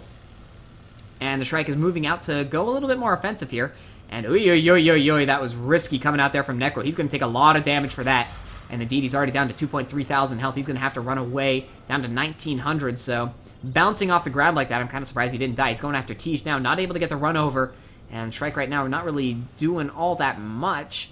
And the Shrike is moving out to go a little bit more offensive here. And oi, that was risky coming out there from Necro. He's going to take a lot of damage for that. And indeed, he's already down to 2.3 thousand health. He's going to have to run away down to 1900. So, bouncing off the ground like that, I'm kind of surprised he didn't die. He's going after Tej now, not able to get the run over. And Shrike right now, not really doing all that much.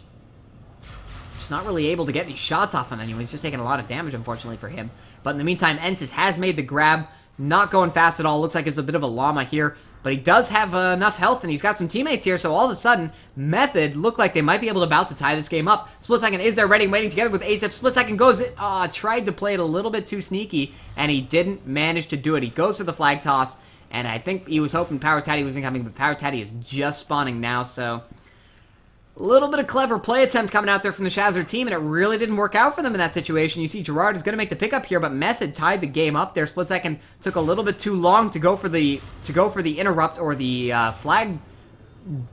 Just not really able to get any shots off on anyone. He's just taking a lot of damage, unfortunately, for him. But in the meantime, Ensis has made the grab. Not going fast at all. Looks like it's a bit of a llama here. But he does have uh, enough health, and he's got some teammates here, so all of a sudden, Method look like they might be able to about to tie this game up. Split Second is there ready, waiting together with ASIP. Split Second goes, uh, tried to play it a little bit too sneaky, and he didn't manage to do it. He goes for the flag toss, and I think he was hoping Power Taddy was incoming, but Power Taddy is just spawning now, so a little bit of clever play attempt coming out there from the Shazzer team, and it really didn't work out for them in that situation. You see Gerard is going to make the pickup here, but Method tied the game up there. Split second took a little bit too long to go for the to go for the interrupt or the uh, flag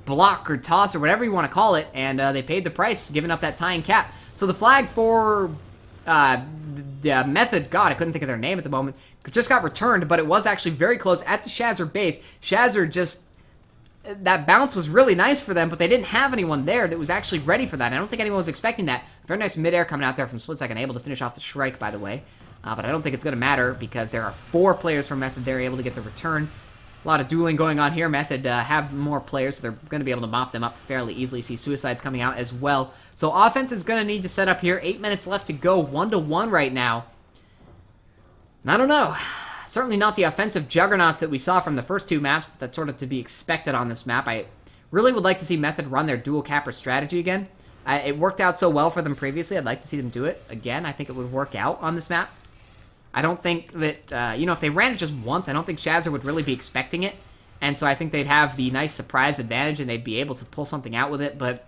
block or toss or whatever you want to call it, and uh, they paid the price, giving up that tying cap. So the flag for uh, the Method, God, I couldn't think of their name at the moment, just got returned, but it was actually very close at the Shazzer base. Shazzer just that bounce was really nice for them, but they didn't have anyone there that was actually ready for that. I don't think anyone was expecting that. Very nice midair coming out there from Split Second, able to finish off the Shrike, by the way. Uh, but I don't think it's going to matter because there are four players from Method there able to get the return. A lot of dueling going on here. Method uh, have more players, so they're going to be able to mop them up fairly easily. See Suicides coming out as well. So offense is going to need to set up here. Eight minutes left to go. One to one right now. I don't know certainly not the offensive juggernauts that we saw from the first two maps, but that's sort of to be expected on this map. I really would like to see Method run their dual capper strategy again. It worked out so well for them previously. I'd like to see them do it again. I think it would work out on this map. I don't think that, uh, you know, if they ran it just once, I don't think Shazzer would really be expecting it. And so I think they'd have the nice surprise advantage and they'd be able to pull something out with it. But,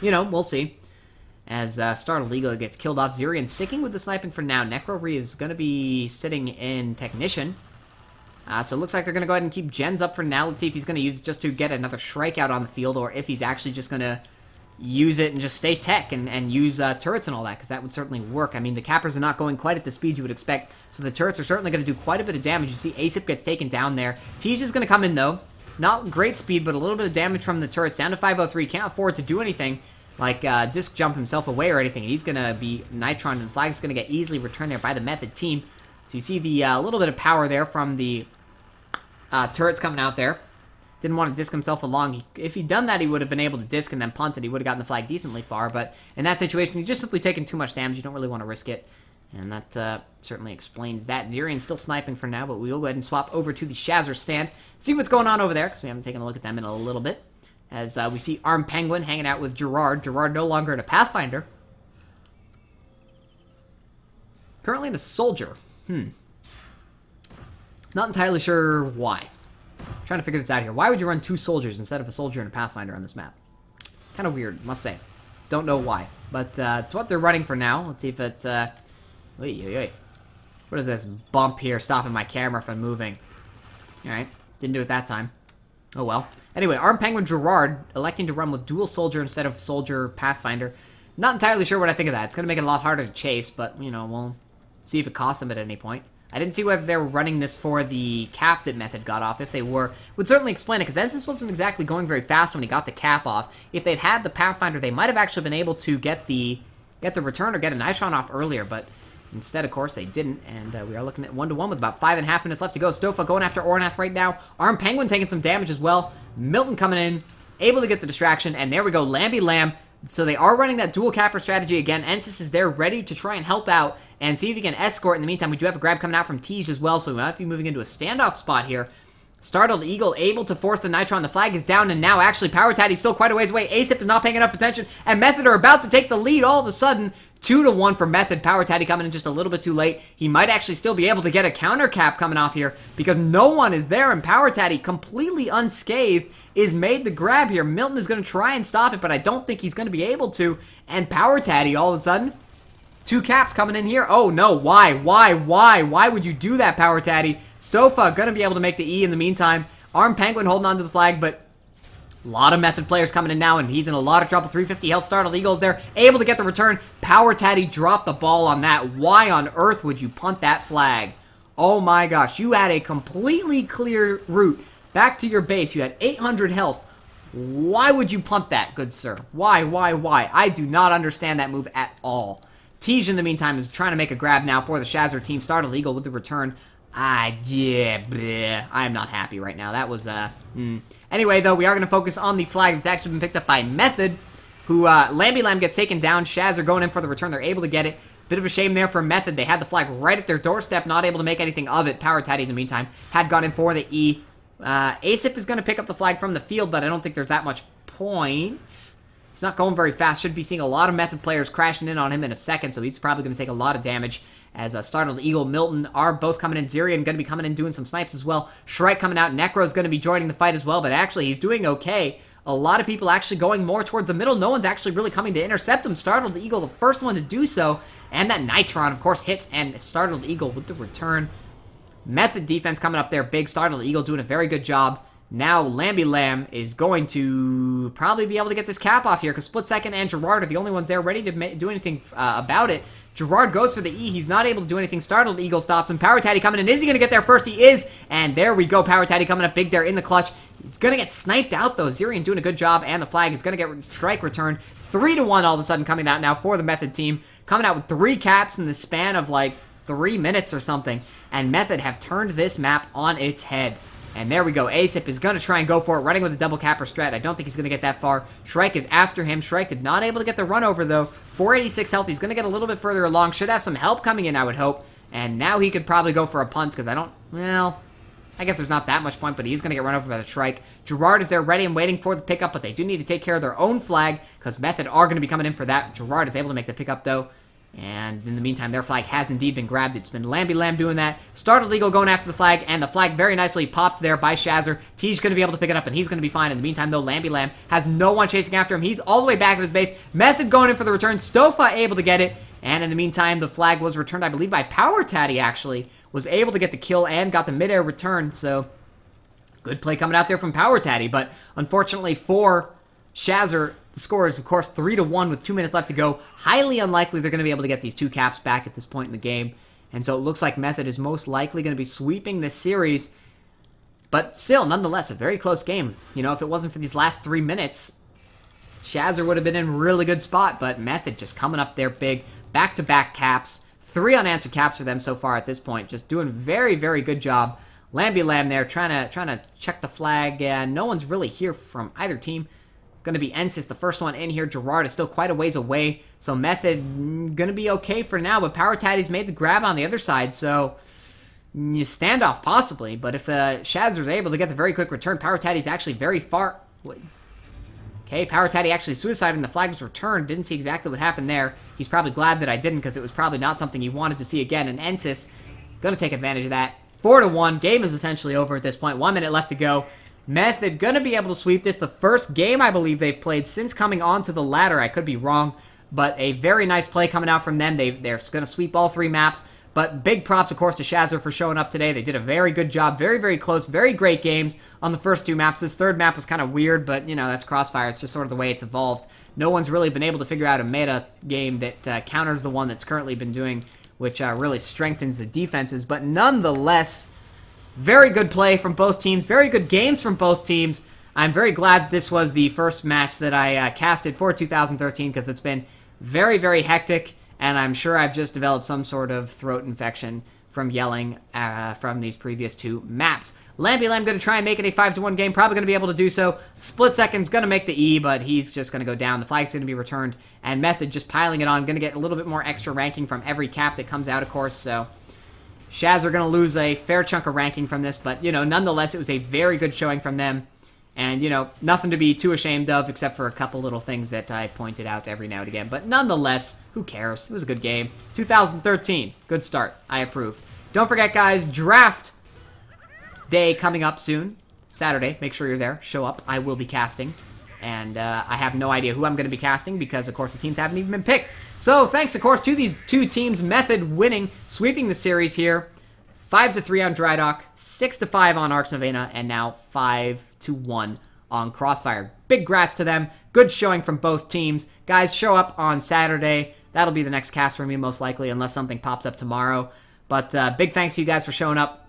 you know, we'll see as uh, gets killed off. Zirian sticking with the sniping for now. Necro Re is going to be sitting in Technician. Uh, so it looks like they're going to go ahead and keep Gens up for now. Let's see if he's going to use it just to get another Shrike out on the field, or if he's actually just going to use it and just stay tech and, and use uh, turrets and all that, because that would certainly work. I mean, the cappers are not going quite at the speeds you would expect, so the turrets are certainly going to do quite a bit of damage. You see ASIP gets taken down there. Tej is going to come in, though. Not great speed, but a little bit of damage from the turrets. Down to 503. Can't afford to do anything like uh, disc jump himself away or anything. He's going to be Nitron, and Flag's going to get easily returned there by the Method team. So you see the uh, little bit of power there from the uh, turrets coming out there. Didn't want to disc himself along. He, if he'd done that, he would have been able to disc and then punt it. He would have gotten the flag decently far. But in that situation, he's just simply taking too much damage. You don't really want to risk it. And that uh, certainly explains that. Zirian's still sniping for now, but we'll go ahead and swap over to the Shazzer stand. See what's going on over there, because we haven't taken a look at them in a little bit as uh, we see Arm Penguin hanging out with Gerard. Gerard no longer in a Pathfinder. Currently in a Soldier. Hmm. Not entirely sure why. trying to figure this out here. Why would you run two soldiers instead of a soldier and a Pathfinder on this map? Kind of weird, must say. Don't know why. But uh, it's what they're running for now. Let's see if it... Uh... Oy, oy, oy. What is this bump here stopping my camera from moving? Alright, didn't do it that time. Oh well. Anyway, Arm Penguin Gerard electing to run with Dual Soldier instead of Soldier Pathfinder. Not entirely sure what I think of that. It's going to make it a lot harder to chase, but, you know, we'll see if it costs them at any point. I didn't see whether they were running this for the cap that Method got off. If they were, would certainly explain it, because this wasn't exactly going very fast when he got the cap off. If they'd had the Pathfinder, they might have actually been able to get the get the return or get a Nitron off earlier, but Instead, of course, they didn't, and uh, we are looking at one to one with about five and a half minutes left to go. Stofa going after Ornath right now. Arm Penguin taking some damage as well. Milton coming in, able to get the distraction, and there we go. Lamby Lamb. So they are running that dual capper strategy again. Ensis is there ready to try and help out and see if he can escort. In the meantime, we do have a grab coming out from Tej as well, so we might be moving into a standoff spot here. Startled Eagle able to force the Nitron. The flag is down, and now actually Power Taddy's still quite a ways away. Asip is not paying enough attention, and Method are about to take the lead all of a sudden. Two to one for Method. Power Taddy coming in just a little bit too late. He might actually still be able to get a counter cap coming off here because no one is there, and Power Taddy, completely unscathed, is made the grab here. Milton is going to try and stop it, but I don't think he's going to be able to. And Power Taddy, all of a sudden, Two caps coming in here. Oh, no. Why? Why? Why? Why would you do that, Power Taddy? Stofa going to be able to make the E in the meantime. Arm Penguin holding on to the flag, but a lot of method players coming in now, and he's in a lot of trouble. 350 health startled Eagles there, able to get the return. Power Taddy dropped the ball on that. Why on earth would you punt that flag? Oh my gosh, you had a completely clear route back to your base. You had 800 health. Why would you punt that, good sir? Why, why, why? I do not understand that move at all. Tej, in the meantime, is trying to make a grab now for the Shazzer team. Startled Eagle with the return. Ah, yeah, bleh. I am not happy right now. That was, uh, mm. Anyway, though, we are going to focus on the flag that's actually been picked up by Method, who, uh, Lamb gets taken down. Shaz are going in for the return. They're able to get it. Bit of a shame there for Method. They had the flag right at their doorstep, not able to make anything of it. Power Taddy, in the meantime, had gone in for the E. Uh, Asip is going to pick up the flag from the field, but I don't think there's that much point. He's not going very fast. Should be seeing a lot of Method players crashing in on him in a second, so he's probably going to take a lot of damage. As uh, Startled Eagle, Milton are both coming in. Zirian going to be coming in doing some snipes as well. Shrike coming out. Necro's going to be joining the fight as well, but actually he's doing okay. A lot of people actually going more towards the middle. No one's actually really coming to intercept him. Startled Eagle, the first one to do so. And that Nitron, of course, hits and Startled Eagle with the return. Method defense coming up there. Big Startled Eagle doing a very good job. Now Lamby Lamb is going to probably be able to get this cap off here because Split Second and Gerard are the only ones there ready to do anything uh, about it. Gerard goes for the E. He's not able to do anything. Startled Eagle stops him. Power Taddy coming in. Is he going to get there first? He is. And there we go. Power Taddy coming up big there in the clutch. He's going to get sniped out, though. Zirian doing a good job, and the flag is going to get Shrike return. 3 to one all of a sudden coming out now for the Method team. Coming out with three caps in the span of like three minutes or something. And Method have turned this map on its head. And there we go. Asip is going to try and go for it, running with a double capper strat. I don't think he's going to get that far. Shrike is after him. Shrike did not able to get the run over, though. 486 health. He's going to get a little bit further along. Should have some help coming in, I would hope. And now he could probably go for a punt, because I don't... Well... I guess there's not that much point, but he's going to get run over by the Shrike. Gerard is there ready and waiting for the pickup, but they do need to take care of their own flag, because Method are going to be coming in for that. Gerard is able to make the pickup, though. And in the meantime, their flag has indeed been grabbed. It's been Lamby Lamb doing that. Startled Eagle going after the flag, and the flag very nicely popped there by Shazzer. Tej's going to be able to pick it up, and he's going to be fine. In the meantime, though, Lamby Lamb has no one chasing after him. He's all the way back at his base. Method going in for the return. Stofa able to get it. And in the meantime, the flag was returned, I believe, by Power Taddy, actually. Was able to get the kill and got the midair return. So, good play coming out there from Power Taddy. But unfortunately for Shazzer, the score is, of course, 3 to 1 with two minutes left to go. Highly unlikely they're going to be able to get these two caps back at this point in the game. And so it looks like Method is most likely going to be sweeping this series. But still, nonetheless, a very close game. You know, if it wasn't for these last three minutes, Shazzer would have been in really good spot. But Method just coming up there big. Back-to-back -back caps. Three unanswered caps for them so far at this point. Just doing very, very good job. Lamby Lamb there trying to trying to check the flag. And no one's really here from either team. Going to be Ensis, the first one in here. Gerard is still quite a ways away. So Method mm, going to be okay for now. But Power Taddy's made the grab on the other side. So you stand off possibly. But if uh, Shads is able to get the very quick return, Power Taddy's actually very far... Okay, Power Taddy actually suicided and the flag was returned. Didn't see exactly what happened there. He's probably glad that I didn't because it was probably not something he wanted to see again. And Ensis going to take advantage of that. 4 to one. Game is essentially over at this point. One minute left to go. Method going to be able to sweep this. The first game I believe they've played since coming onto the ladder. I could be wrong, but a very nice play coming out from them. They, they're going to sweep all three maps. But big props, of course, to Shazzer for showing up today. They did a very good job. Very, very close. Very great games on the first two maps. This third map was kind of weird, but, you know, that's Crossfire. It's just sort of the way it's evolved. No one's really been able to figure out a meta game that uh, counters the one that's currently been doing, which uh, really strengthens the defenses. But nonetheless, very good play from both teams. Very good games from both teams. I'm very glad this was the first match that I uh, casted for 2013 because it's been very, very hectic. and I'm sure I've just developed some sort of throat infection from yelling uh, from these previous two maps. Lamby Lamb going to try and make it a 5 to 1 game. Probably going to be able to do so. Split Second's going to make the E, but he's just going to go down. The flag's going to be returned. And Method just piling it on. Going to get a little bit more extra ranking from every cap that comes out, of course. So Shaz are going to lose a fair chunk of ranking from this. But, you know, nonetheless, it was a very good showing from them. And, you know, nothing to be too ashamed of except for a couple little things that I pointed out every now and again. But nonetheless, who cares? It was a good game. 2013, good start. I approve. Don't forget, guys, draft day coming up soon. Saturday. Make sure you're there. Show up. I will be casting. And uh, I have no idea who I'm going to be casting because, of course, the teams haven't even been picked. So, thanks, of course, to these two teams. Method winning, sweeping the series here. 5 to 3 on Drydock, 6 to 5 on Arx Novena, and now 5 to 1 on Crossfire. Big grass to them. Good showing from both teams. Guys, show up on Saturday. That'll be the next cast for me, most likely, unless something pops up tomorrow. But uh, big thanks to you guys for showing up.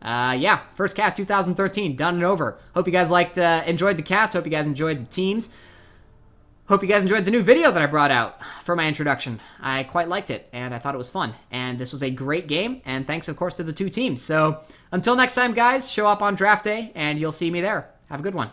Uh, yeah, first cast 2013, done and over. Hope you guys liked, uh, enjoyed the cast. Hope you guys enjoyed the teams. Hope you guys enjoyed the new video that I brought out for my introduction. I quite liked it, and I thought it was fun. And this was a great game, and thanks, of course, to the two teams. So until next time, guys, show up on draft day, and you'll see me there. Have a good one.